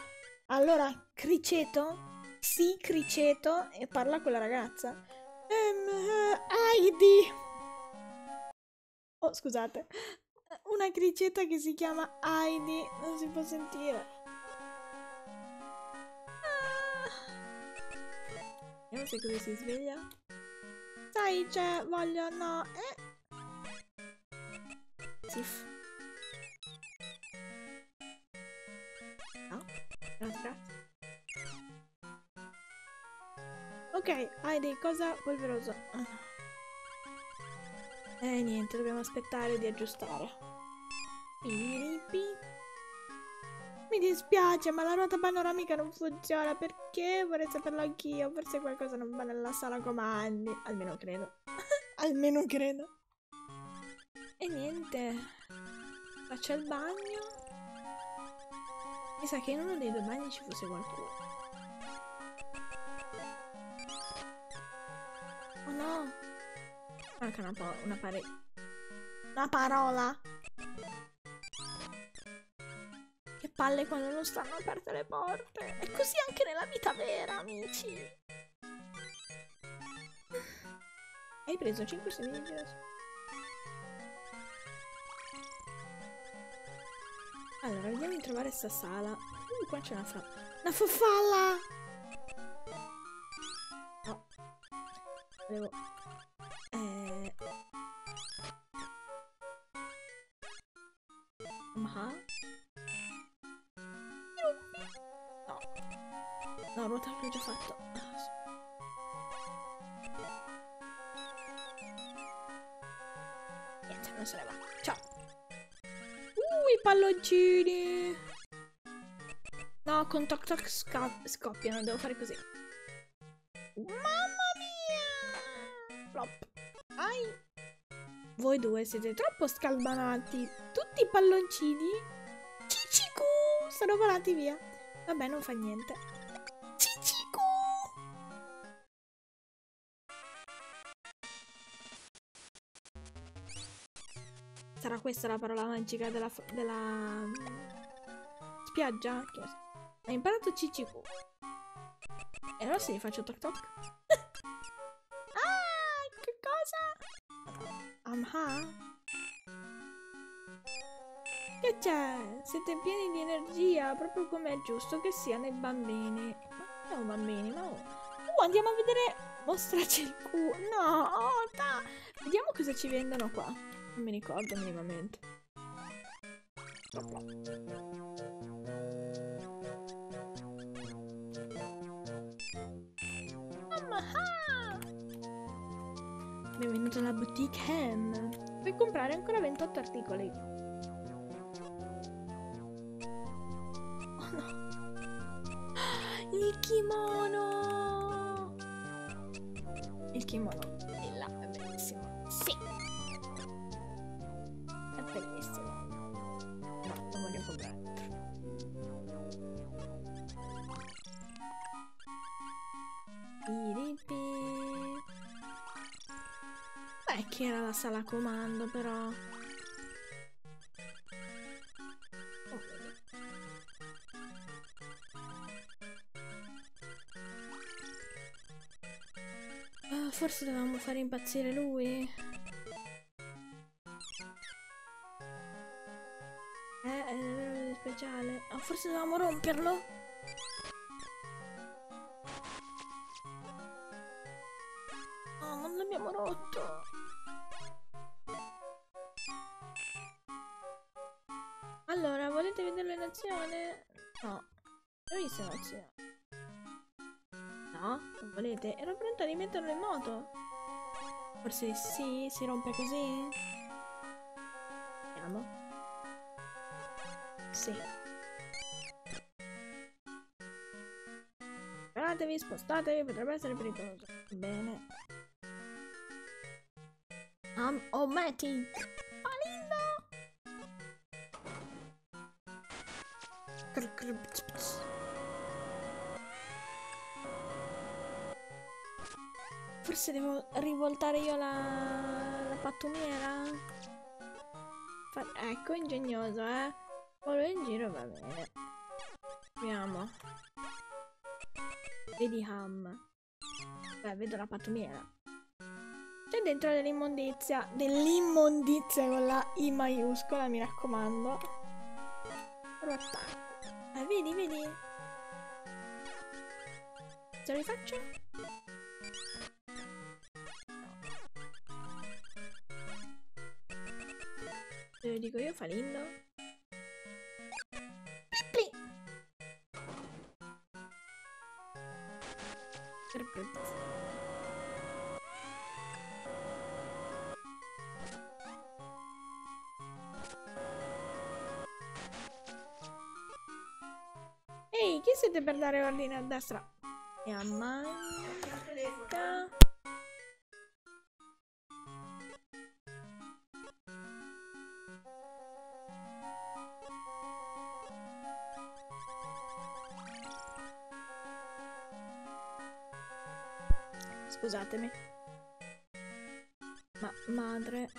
Allora, Criceto? Sì, Criceto. E parla con la ragazza. Um, uh, Heidi. Oh, scusate. Una criceta che si chiama Heidi. Non si può sentire. Vediamo se così si sveglia. Sai, cioè, voglio, no, eh. Sif. No, grazie. Ok, Heidi, cosa polveroso? Eh, niente, dobbiamo aspettare di aggiustare. Piripi. Mi dispiace, ma la ruota panoramica non funziona. Perché? Vorrei saperlo anch'io. Forse qualcosa non va nella sala comandi. Almeno credo. Almeno credo. E niente. Faccio il bagno. Mi sa che in uno dei due bagni ci fosse qualcuno. Oh no. Manca una, una parete. Una parola palle quando non stanno aperte le porte. È così anche nella vita vera, amici. Hai preso 5 semi di Allora, vediamo di trovare sta sala. Uh, qua c'è una fa... Una farfalla! No. Devo... Eh... Ma... No, ruota l'ho già fatto. Niente, non se ne va. Ciao. Uh, i palloncini. No, con toc toc scoppiano, devo fare così. Mamma mia! Flop. Ai. Voi due siete troppo scalmanati. Tutti i palloncini. Cicicu! Sono volati via. Vabbè, non fa niente. Questa la parola magica della, della spiaggia? Hai imparato CCQ. E allora se gli faccio toc toc? ah, che cosa? Amha? Che c'è? Siete pieni di energia, proprio come è giusto che siano i bambini. Ma siamo bambini, ma... Uh, andiamo a vedere... Mostraci il culo. No, oh, ta. Vediamo cosa ci vendono qua. Non mi ricordo minimamente. Benvenuto alla boutique Ham. Puoi comprare ancora 28 articoli. Oh no. Il kimono! Il kimono senza la comando però. Oh, ah, forse dovevamo far impazzire lui. Eh, eh era speciale. Oh, forse dovevamo romperlo? Azione? No. L'ho visto in azione. No, non volete? Ero pronta a rimetterlo in moto. Forse sì, si rompe così? Vediamo. Sì. Preparatevi, spostatevi, potrebbe essere pericoloso. Bene. Um, oh, Forse devo rivoltare io la, la pattumiera? Fa- ecco, ingegnoso, eh. Volo in giro va bene. Proviamo. Vedi Ham. Beh, vedo la pattumiera. C'è dentro dell'immondizia. Dell'immondizia con la I maiuscola, mi raccomando. Rotta. Eh, vedi, vedi? Ce lo rifaccio? Te lo dico io, Falindo. Pli. Perfetto. Siete per dare ordine a destra? E a manca... Scusatemi. Ma madre.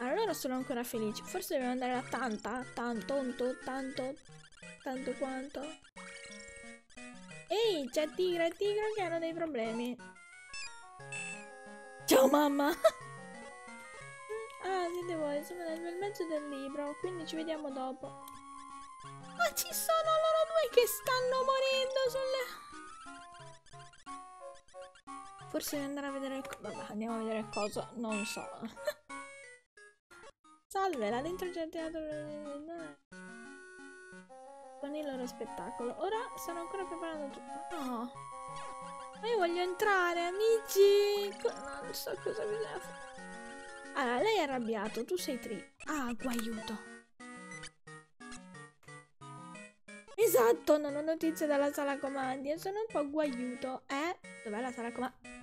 Allora sono ancora felici. Forse dobbiamo andare a tanta, tanto, tanto, tanto, tanto quanto. C'è Tigre e Tigre che hanno dei problemi. Ciao mamma. ah, siete voi, sono nel bel mezzo del libro, quindi ci vediamo dopo. Ma ci sono loro due che stanno morendo sulle... Forse devo andare a vedere il Vabbè, andiamo a vedere il coso. Non so. Salve, là dentro c'è il teatro. Con il loro spettacolo. Ora stanno ancora preparando tutto. No. Ma io voglio entrare, amici. Non so cosa bisogna fare. Allora, lei è arrabbiato, tu sei tri. Ah, guaiuto. Esatto, non ho notizie dalla sala comandi sono un po' guaiuto. Eh? Dov'è la sala comandi?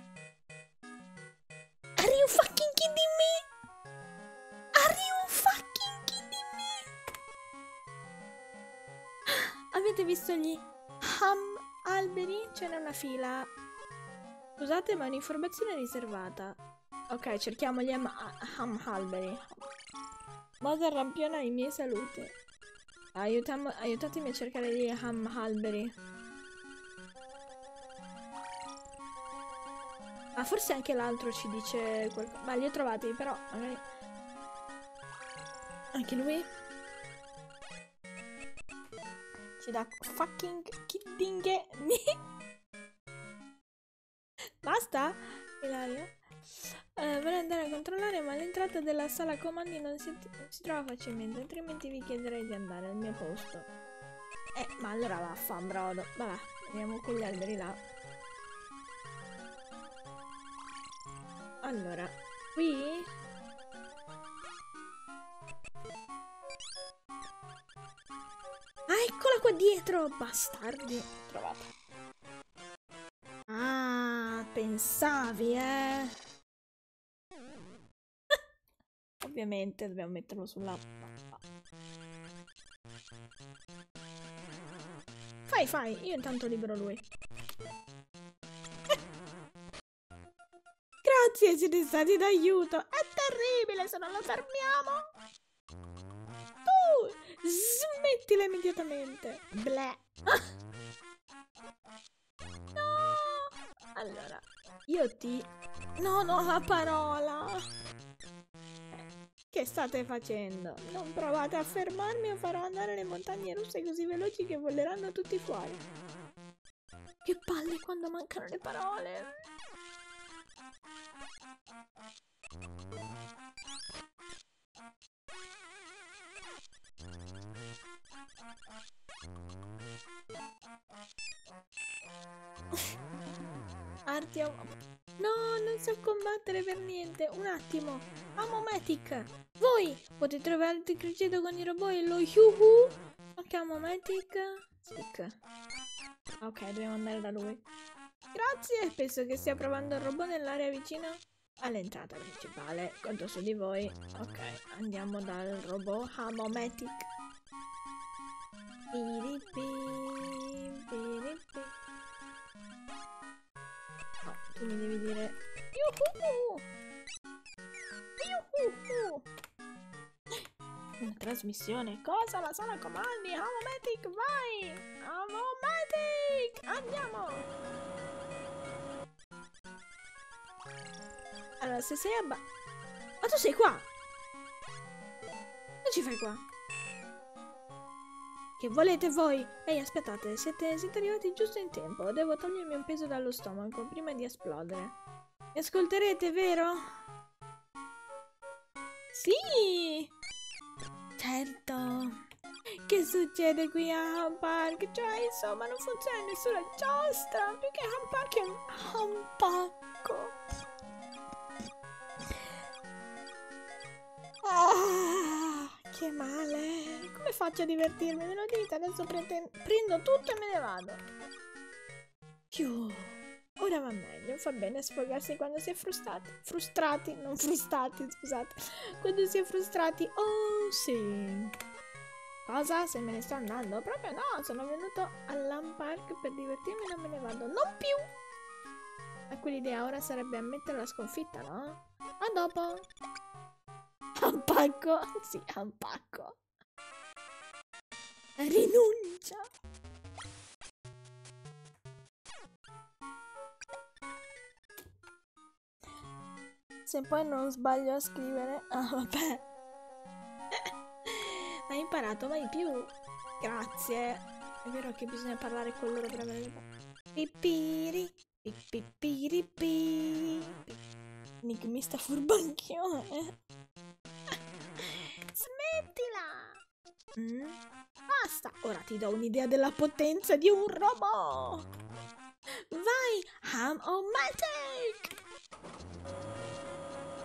Avete visto gli ham alberi? Ce n'è una fila. Scusate, ma un'informazione riservata. Ok, cerchiamo gli ham, alberi. Moda rampiona i miei saluti. Aiutiamo- aiutatemi a cercare gli ham alberi. Ma forse anche l'altro ci dice qualcosa. Ma li ho trovati, però magari. Anche lui? Ci dà fucking kidding me. Basta? Ilaria? Eh, vorrei andare a controllare, ma l'entrata della sala comandi non si, si trova facilmente, altrimenti vi chiederei di andare al mio posto. Eh, ma allora vaffanbrodo. Vabbè, vediamo quegli alberi là. Allora, qui... eccola qua dietro! Bastardi! Trovata. Ah, pensavi, eh? Ovviamente dobbiamo metterlo sulla mappa. Fai, fai, io intanto libero lui. Grazie, siete stati d'aiuto. È terribile se non lo fermiamo. Smettila immediatamente. Bleh. No. Allora, io ti... No, no, la parola. Che state facendo? Non provate a fermarmi o farò andare le montagne russe così veloci che voleranno tutti fuori. Che palle quando mancano le parole. Artyom. No, non so combattere per niente. Un attimo. Amo Matic. Voi potete trovare il criceto con i robot e lo Yuhu. Ok, amo Matic. Sick. Ok, dobbiamo andare da lui. Grazie, penso che stia provando il robot nell'area vicina all'entrata principale. Conto su di voi. Ok, andiamo dal robot. Piripi, piripi. No, tu mi devi dire Yuhu! Yuhu! Una trasmissione. Cosa? La sala comandi? Hamomatic, vai! Hamomatic! Andiamo! Allora, se sei abba... Ma tu sei qua? Cosa ci fai qua? Che volete voi? Ehi, aspettate, siete, siete arrivati giusto in tempo. Devo togliermi un peso dallo stomaco prima di esplodere. Mi ascolterete, vero? Sì! Certo. Che succede qui a Hum Park? Cioè, insomma, non funziona nessuna giostra. Più che Hum Park è un Humpacco. Ah, faccio a divertirmi? Me lo dite, adesso prendo tutto e me ne vado. Ora va meglio, fa bene sfogarsi quando si è frustrati. Frustrati, non frustati, scusate. Quando si è frustrati. Oh, sì. Cosa? Se me ne sto andando? Proprio no, sono venuto all'Am Park per divertirmi e non me ne vado. Non più! Ma quell'idea ora sarebbe ammettere la sconfitta, no? A dopo! Ampacco? Sì, ampacco. Rinuncia! Se poi non sbaglio a scrivere... Ah, vabbè. Hai imparato mai più? Grazie. È vero che bisogna parlare con loro per avere po- Pipiri, pipipiripi. Enigmista furbanchione. Smettila! Mm? Basta! Ora ti do un'idea della potenza di un robot! Vai! Ham-O-Matic!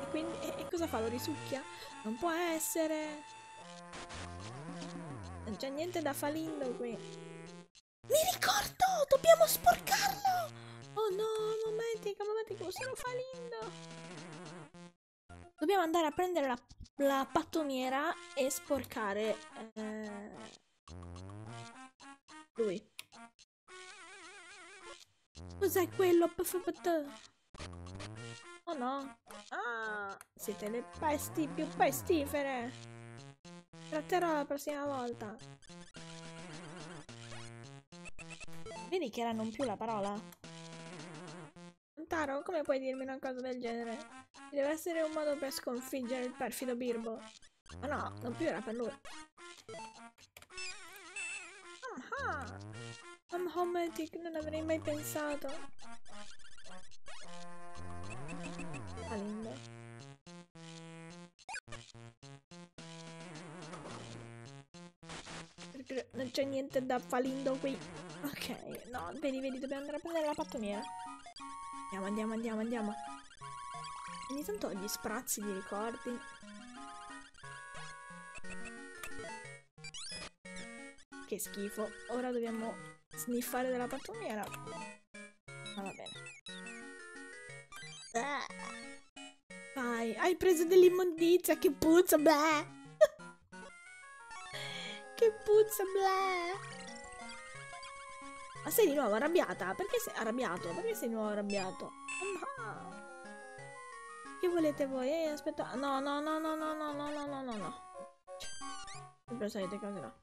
E quindi... E, e cosa fa? Lo risucchia? Non può essere! Non c'è niente da falindo qui. Mi ricordo! Dobbiamo sporcarlo! Oh no, Momatic, Momatic, sono falindo! Dobbiamo andare a prendere la, la pattoniera e sporcare eh, lui. Cos'è quello? Oh no. Ah, siete le pesti più pestifere. Tratterò la prossima volta. Vedi che era non più la parola? Taro, come puoi dirmi una cosa del genere? Ci deve essere un modo per sconfiggere il perfido Birbo. Ma no, non più era per lui. Ah, I'm hometic, non avrei mai pensato. Alindo. Perché non c'è niente da falindo qui. Ok, no, vedi, vedi, dobbiamo andare a prendere la pattoniera. Andiamo, andiamo, andiamo, andiamo. Ogni tanto ho gli sprazzi di ricordi. Che schifo. Ora dobbiamo sniffare della pattoniera. Ma va bene. Ah. Vai, hai preso dell'immondizia, che puzza, bleh. che puzza, bleh. Ma sei di nuovo arrabbiata? Perché sei arrabbiato? Perché sei di nuovo arrabbiato? Mamma. Che volete voi? Eh, aspetta. No, no, no, no, no, no, no, no, no, no, no. Sempre solite cose no.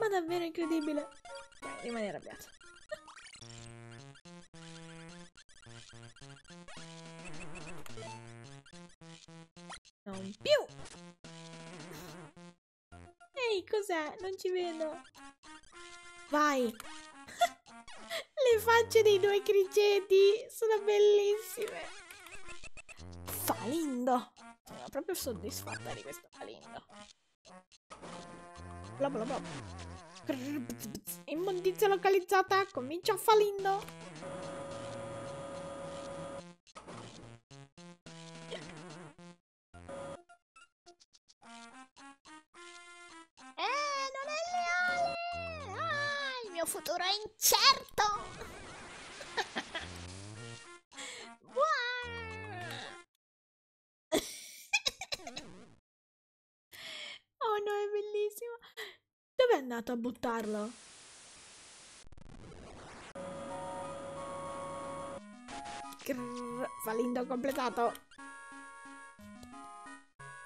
Ma davvero incredibile. Ok, rimani arrabbiato. Non più! cos'è? Non ci vedo. Vai. Le facce dei due criceti sono bellissime. Falindo. Sono proprio soddisfatta di questo falindo. Bla bla bla. Immondizia localizzata. Comincia falindo. Eh, non è leale! Ah, il mio futuro è incerto! andato a buttarlo? Grrr, falindo completato!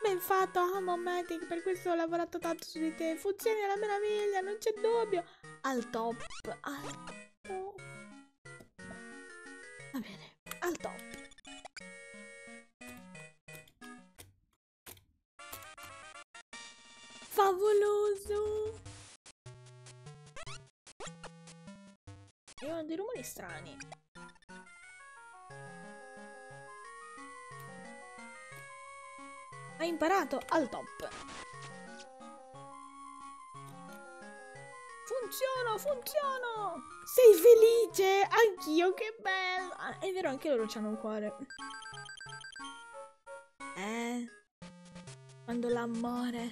Ben fatto, amo Matic, per questo ho lavorato tanto su di te. Funzioni alla meraviglia, non c'è dubbio. Al top, al top. Rumori strani. Hai imparato al top. Funziona, funziona! Sei felice? Anch'io, che bello! Ah, è vero, anche loro hanno un cuore. Eh, quando l'amore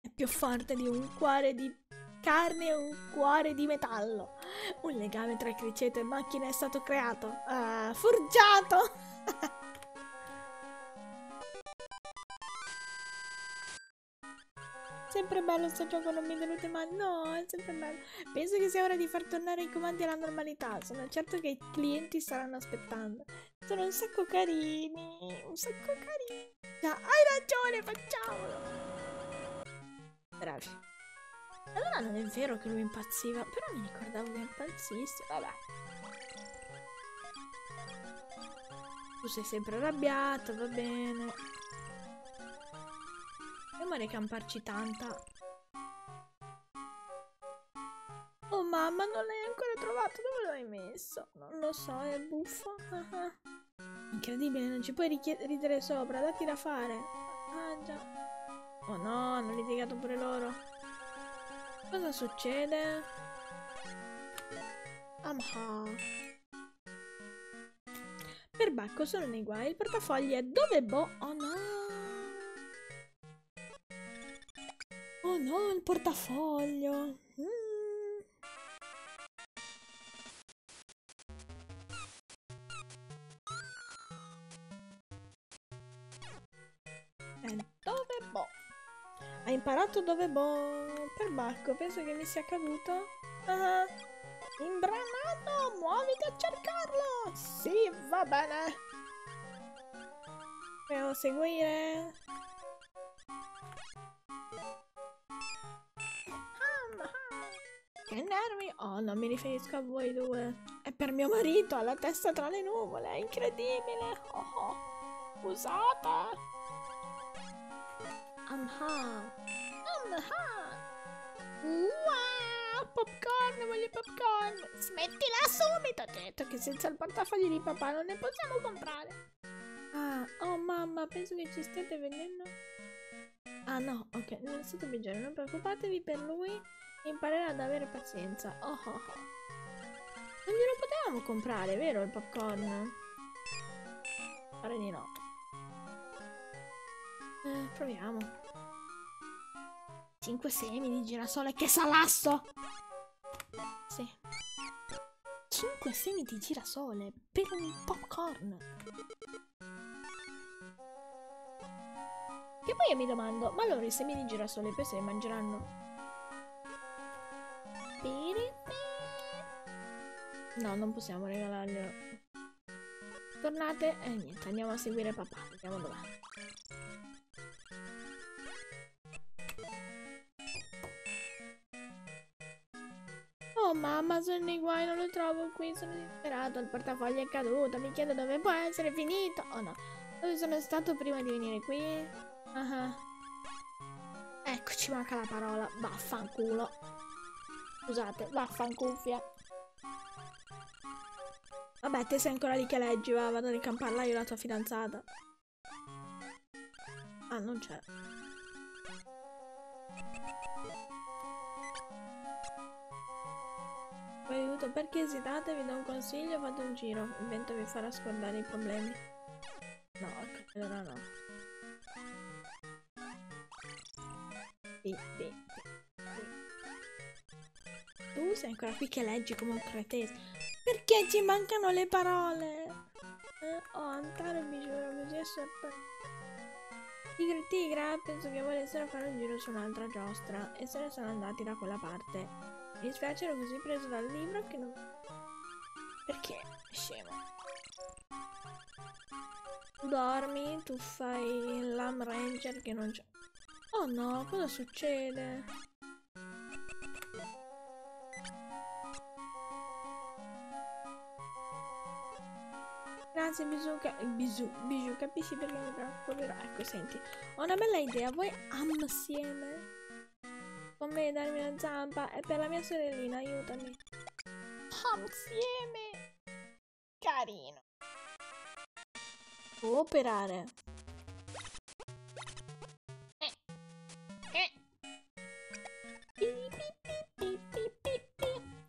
è più forte di un cuore di carne e un cuore di metallo. Un legame tra criceto e macchina è stato creato. Ah, forgiato! sempre bello sto gioco, non mi tenute male. No, è sempre bello. Penso che sia ora di far tornare i comandi alla normalità. Sono certo che i clienti staranno aspettando. Sono un sacco carini, un sacco carini. Già, hai ragione, facciamolo. Bravi. Allora non è vero che lui impazziva, però mi ricordavo che impazzisse. Vabbè. Tu sei sempre arrabbiato, va bene. Andiamo a ricamparci tanta. Oh mamma, non l'hai ancora trovato. Dove l'hai messo? Non lo so, è buffo. Incredibile, non ci puoi ridere sopra. Datti da fare. Ah già. Oh no, hanno litigato pure loro. Cosa succede? Amha. Per Bacco sono nei guai. Il portafogli è dove boh. Oh no. Oh no, il portafoglio. Imparato dove boh? Per Bacco, penso che mi sia caduto. Ah, imbranato, muoviti a cercarlo. Sì, va bene. Devo seguire. Che nervi! Oh, non mi riferisco a voi due. È per mio marito, ha la testa tra le nuvole, è incredibile. Oh, oh. Scusate. Amha. Wow, popcorn, voglio popcorn. Smettila subito, ti ho detto che senza il portafoglio di papà non ne possiamo comprare. Ah, oh mamma, penso che ci stiate vendendo... Ah no, ok, non è stato piacere, non preoccupatevi per lui Imparerà ad avere pazienza. Oh oh oh. Non glielo potevamo comprare, vero il popcorn? Pare di no. Eh, proviamo. 5 semi di girasole, che salasso! Sì. 5 semi di girasole per un popcorn. Che poi io mi domando, ma loro i semi di girasole poi se li mangeranno? No, non possiamo regalarglielo. Tornate e eh, niente, andiamo a seguire papà. Vediamo dov'è. Mamma, sono nei guai, non lo trovo qui, sono disperato, il portafoglio è caduto, mi chiedo dove può essere finito. Oh no, dove sono stato prima di venire qui? Uh -huh. Ecco, ci manca la parola. Vaffanculo. Scusate, vaffancuffia. Vabbè, te sei ancora lì che leggi, va, vado a ricamparla io la tua fidanzata. Ah, non c'è. Aiuto, perché esitate? Vi do un consiglio, fate un giro. Il vento vi farà scordare i problemi. No, allora no. Sì, sì. Tu sei ancora qui che leggi come un cretese. Perché ci mancano le parole? Eh, oh, Antaro mi giuro così sorpreso. Tigre Tigra, penso che volessero fare un giro su un'altra giostra e se ne sono andati da quella parte. Mi dispiace, ero così preso dal libro che non... Perché? Scemo. Dormi, tu fai l'Am Ranger che non c'è. Oh no, cosa succede? Grazie Bisù, Bisù, Bisù, capisci perché mi preoccuperò? Ecco, senti, ho una bella idea, vuoi assieme? Con me darmi una zampa e per la mia sorellina, aiutami. Assieme! Carino. Cooperare.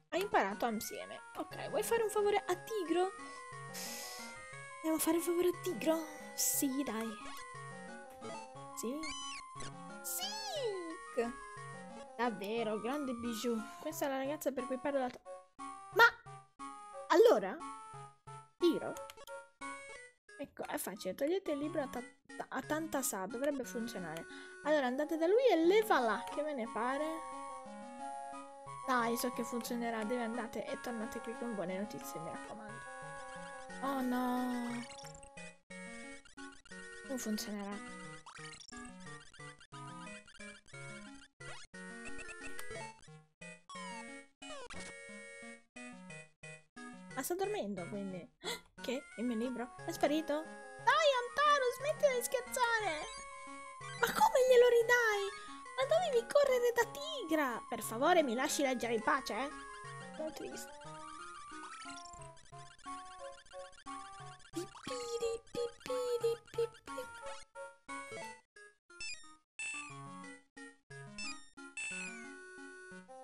Hai imparato assieme. Ok, vuoi fare un favore a Tigro? Devo fare un favore a Tigro? Sì, dai. Sì. Sì! Davvero, grande bijou. Questa è la ragazza per cui parlo da... Ma... Allora? Tigro? Ecco, è facile. Togliete il libro a, ta a tanta sa. Dovrebbe funzionare. Allora, andate da lui e levala. Che ve ne pare? Dai, so che funzionerà. Deve andate e tornate qui con buone notizie, mi raccomando. Oh no. Non funzionerà. Sta dormendo, quindi. Che? Il mio libro? È sparito? Dai, Antaro, smetti di scherzare! Ma come glielo ridai? Ma dovevi correre da tigra! Per favore, mi lasci leggere in pace, eh? Sono triste. Pipiri, pipiri, pipiri.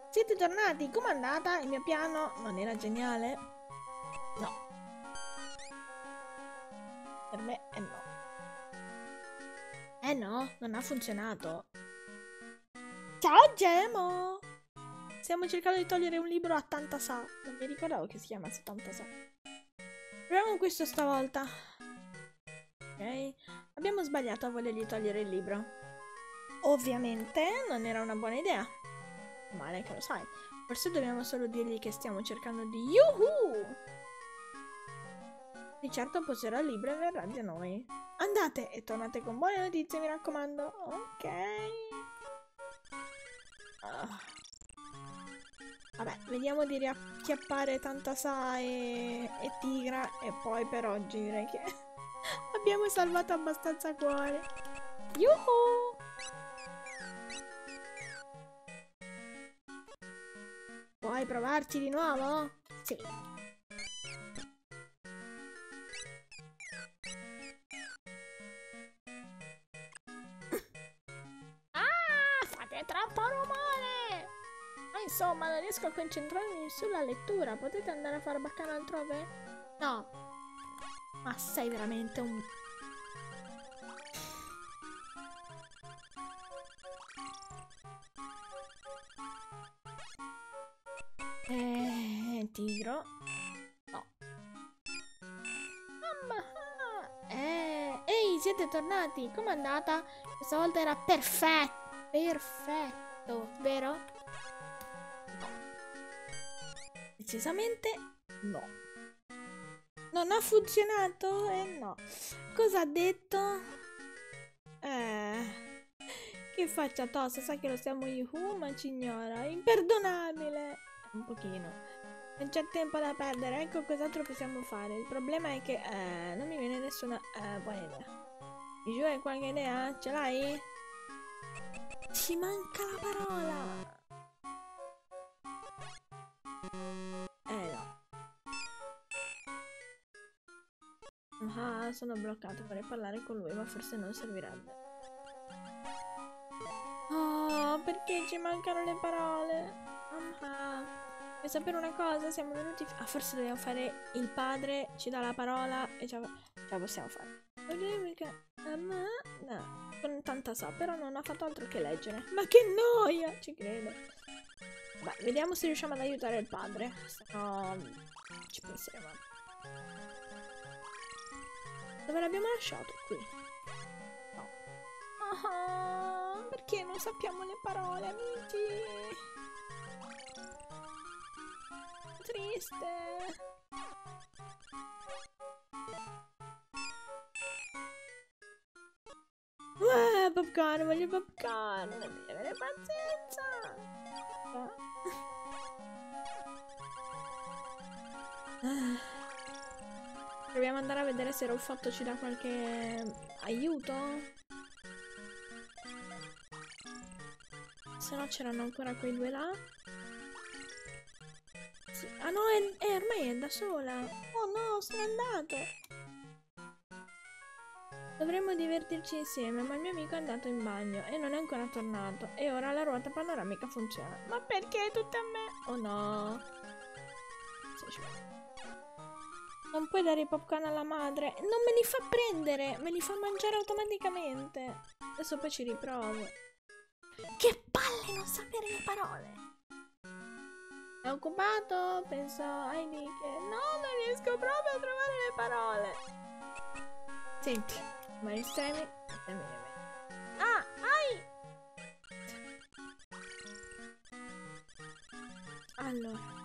Siete tornati? Com'è andata? Il mio piano non era geniale? Eh no, non ha funzionato. Ciao Gemo! Stiamo cercando di togliere un libro a tanta sa. Non mi ricordavo che si chiamasse tanta sa. Proviamo questo stavolta. Ok. Abbiamo sbagliato a volergli togliere il libro. Ovviamente non era una buona idea. Male che lo sai. Forse dobbiamo solo dirgli che stiamo cercando di... Yuhu! Di certo poserà il libro e verrà da noi. Andate e tornate con buone notizie, mi raccomando. Ok. Ah. Vabbè, vediamo di riacchiappare tanta sa e, e tigra. E poi per oggi direi che abbiamo salvato abbastanza cuore. Yuhu! Vuoi provarci di nuovo? Sì. Troppo rumore! Ma insomma, non riesco a concentrarmi sulla lettura. Potete andare a fare baccano altrove? No. Ma sei veramente un... Eh, tigro. No. Mamma. Eh, ehi, siete tornati. Com'è andata? Questa volta era perfetto. Perfetto, vero? Decisamente no. Non ha funzionato? Eh no. Cosa ha detto? Eh... Che faccia tosta, sa che lo stiamo yuhu, ma ci ignora. Imperdonabile. Un pochino. Non c'è tempo da perdere, ecco cos'altro possiamo fare. Il problema è che eh, non mi viene nessuna eh, buona idea. Giù hai qualche idea? Ce l'hai? Ci manca la parola. Eh no. Ah, sono bloccato, vorrei parlare con lui, ma forse non servirebbe. Oh, perché ci mancano le parole? Ah, vuoi sapere una cosa? Siamo venuti... Ah, forse dobbiamo fare il padre, ci dà la parola e ce la, possiamo fare. No, con tanta sa, però non ha fatto altro che leggere. Ma che noia! Ci credo. Beh, vediamo se riusciamo ad aiutare il padre. Se no, ci penseremo. Dove l'abbiamo lasciato? Qui. No. Ah, perché non sappiamo le parole, amici? Triste. Uh, popcorn, voglio popcorn. Devi avere pazienza. Ah. Proviamo ad andare a vedere se Rolfotto ci dà qualche aiuto. Se no c'erano ancora quei due là. Sì. Ah no, è, è, ormai è da sola. Oh no, se n'è andato. Dovremmo divertirci insieme, ma il mio amico è andato in bagno e non è ancora tornato. E ora la ruota panoramica funziona. Ma perché tutte a me? Oh no. Non puoi dare i popcorn alla madre. Non me li fa prendere, me li fa mangiare automaticamente. Adesso poi ci riprovo. Che palle non sapere le parole. È occupato? Penso Heidi che... No, non riesco proprio a trovare le parole. Senti, ma estremi... Ah, ai! Allora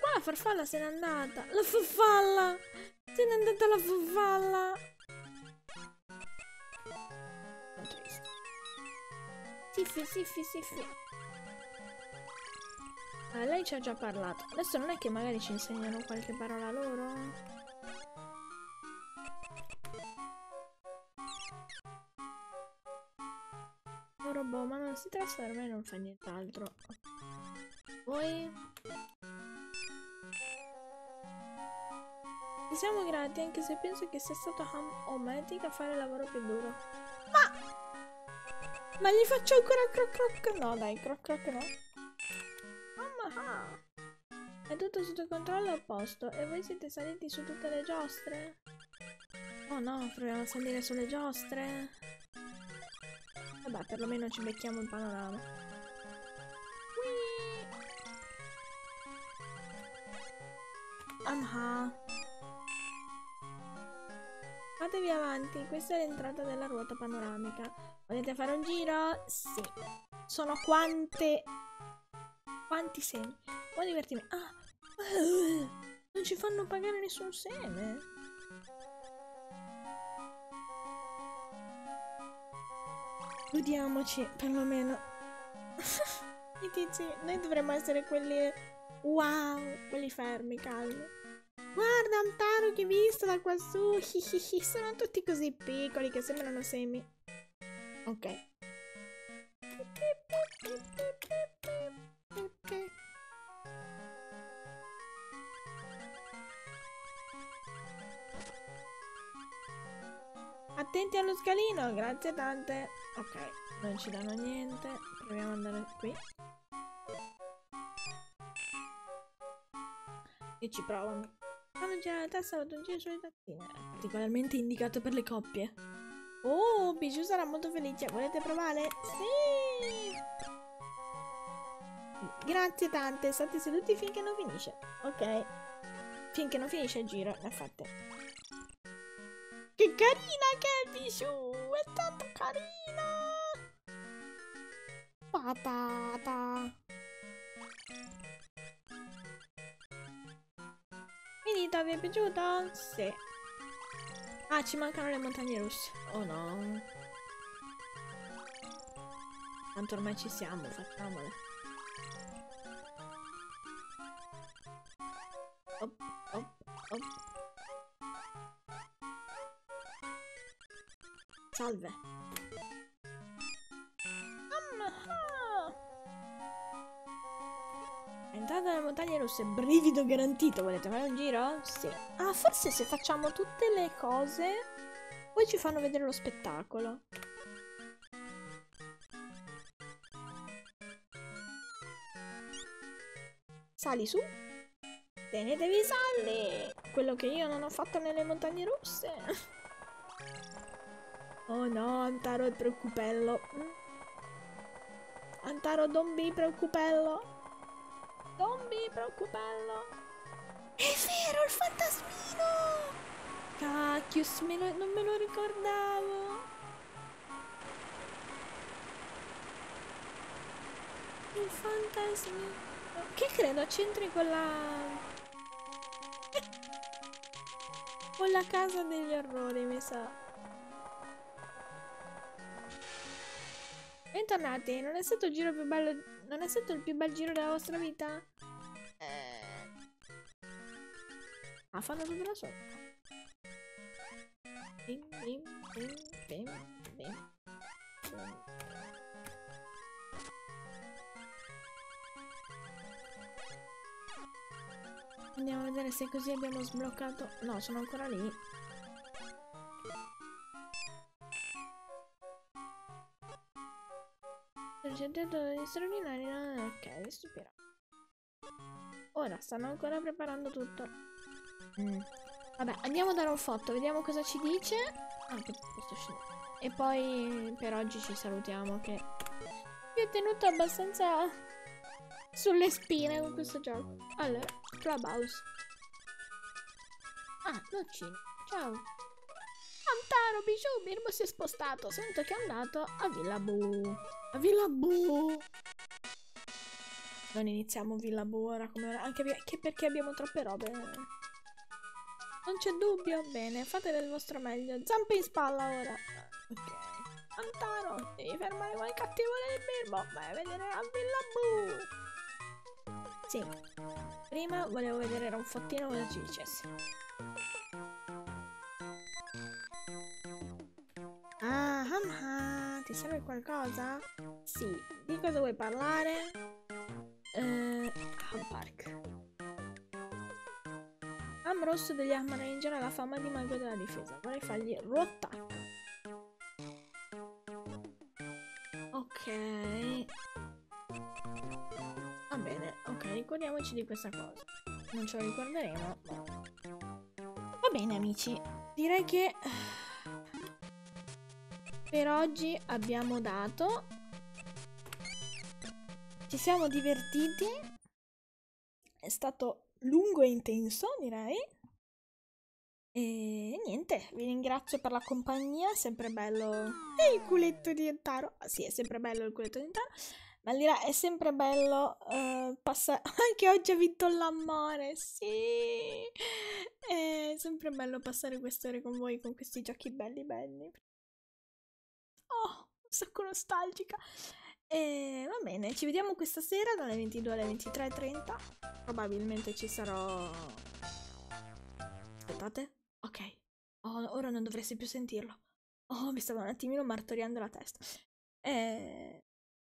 qua la farfalla se n'è andata. La farfalla! Se n'è andata la farfalla! Sono triste. Siffi, siffi, siffi. Ah, lei ci ha già parlato. Adesso non è che magari ci insegnano qualche parola loro? Si trasforma e non fa nient'altro. Poi Ti siamo grati anche se penso che sia stato Ham o Matic a fare il lavoro più duro. Ma... Ma gli faccio ancora croc croc? No dai, croc croc no. Mamma È tutto sotto controllo a posto. E voi siete saliti su tutte le giostre? Oh no, proviamo a salire sulle giostre. Vabbè, perlomeno ci becchiamo il panorama. Amha. Fatevi avanti, questa è l'entrata della ruota panoramica. Volete fare un giro? Sì. Sono quante... Quanti semi? Può divertirmi. Ah! Non ci fanno pagare nessun seme. Godiamoci, perlomeno. I tizi, noi dovremmo essere quelli... Wow! Quelli fermi, calmi. Guarda un taro che hai visto da quassù. Sono tutti così piccoli che sembrano semi. Ok. Attenti allo scalino, grazie tante. Ok, non ci danno niente. Proviamo ad andare qui. E ci provano. Quando gira la testa in giro sulle tazzine. Particolarmente indicato per le coppie. Oh, Bijou sarà molto felice. Volete provare? Sì! Grazie tante, state seduti finché non finisce. Ok. Finché non finisce il giro, ne fate. Carina è Bijou! È tanto carina! Patata! Finita, vi è piaciuta? Sì. Ah, ci mancano le montagne russe. Oh no. Tanto ormai ci siamo, facciamole. Salve. Entrata nelle montagne rosse, brivido garantito. Volete fare un giro? Sì. Ah, forse se facciamo tutte le cose, poi ci fanno vedere lo spettacolo. Sali su. Tenetevi saldi! Quello che io non ho fatto nelle montagne russe. Oh no, Antaro è preoccupello. Antaro, non be preoccupello. Non be preoccupello. È vero, il fantasmino! Cacchio, me lo, non me lo ricordavo. Il fantasmino. Che credo c'entri con la... con la casa degli errori, mi sa. Bentornati, non è stato il giro più bello... Non è stato il più bel giro della vostra vita? Eh... Ah, fanno tutto da solo. Bim, bim, bim, bim, bim. Andiamo a vedere se così abbiamo sbloccato... No, sono ancora lì. Progettatore straordinario. Ok, mi stupirà. Ora stanno ancora preparando tutto. Mm. Vabbè, andiamo a dare un foto, vediamo cosa ci dice. Ah, questo scende. E poi per oggi ci salutiamo che vi ho tenuto abbastanza sulle spine con questo gioco. Allora, Clubhouse. Ah, Nocino. Ciao. Antaro, Bijou, Birbo si è spostato. Sento che è andato a Villa Boo. A Villa Boo. Non iniziamo Villa Boo ora come ora. Anche perché abbiamo troppe robe. Non c'è dubbio. Bene, fate del vostro meglio. Zampe in spalla ora. Ok. Antaro, devi fermare quel cattivo del Birbo. Vai a vedere a Villa Boo. Sì. Prima volevo vedere era un fottino cosa ci dicesse. Ah, ah, ah, ti serve qualcosa? Sì, di cosa vuoi parlare? Eh, Hub Park. Am rosso degli Arm Ranger ha la fama di mago della difesa. Vorrei fargli ruotare. Ok. Va bene, ok, ricordiamoci di questa cosa. Non ce lo ricorderemo. Va bene, amici. Direi che per oggi abbiamo dato. Ci siamo divertiti. È stato lungo e intenso, direi. E niente, vi ringrazio per la compagnia, è sempre bello. E il culetto di Entaro. Ah, sì, è sempre bello il culetto di Entaro. Ma al di là è sempre bello uh, passare. Anche oggi ha vinto l'amore, sì. È sempre bello passare queste ore con voi con questi giochi belli belli. Oh, sacco nostalgica. E va bene, ci vediamo questa sera dalle 22 alle 23.30. Probabilmente ci sarò... Aspettate. Ok. Oh, ora non dovreste più sentirlo. Oh, mi stava un attimino martoriando la testa. E...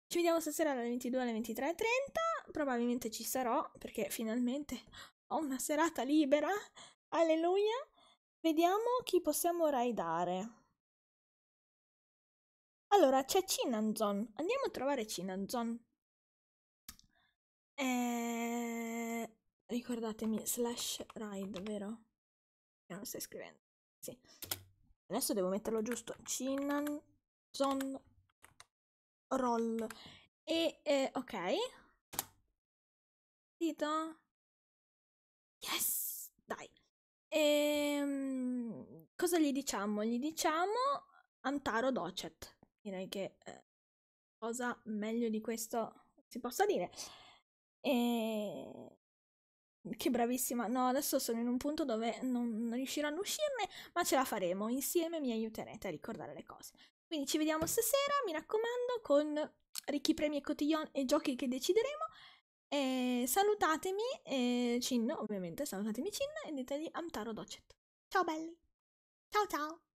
Ci vediamo stasera dalle 22 alle 23.30. Probabilmente ci sarò, perché finalmente ho una serata libera. Alleluia. Vediamo chi possiamo raidare. Allora, c'è Chinanzon. Andiamo a trovare Chinanzon. Eh... Ricordatemi, slash ride, vero? Non lo stai scrivendo. Sì. Adesso devo metterlo giusto. Chinanzon roll. E, eh, ok. Dito. Yes! Dai. Ehm, cosa gli diciamo? Gli diciamo Antaro Docet direi che eh, cosa meglio di questo si possa dire. E... Che bravissima. No, adesso sono in un punto dove non, non riusciranno a uscirne, ma ce la faremo. Insieme mi aiuterete a ricordare le cose. Quindi ci vediamo stasera, mi raccomando, con ricchi premi e cotillon e giochi che decideremo. E salutatemi, e Cin, ovviamente, salutatemi Cin e ditegli Amtaro Docet. Ciao belli! Ciao ciao!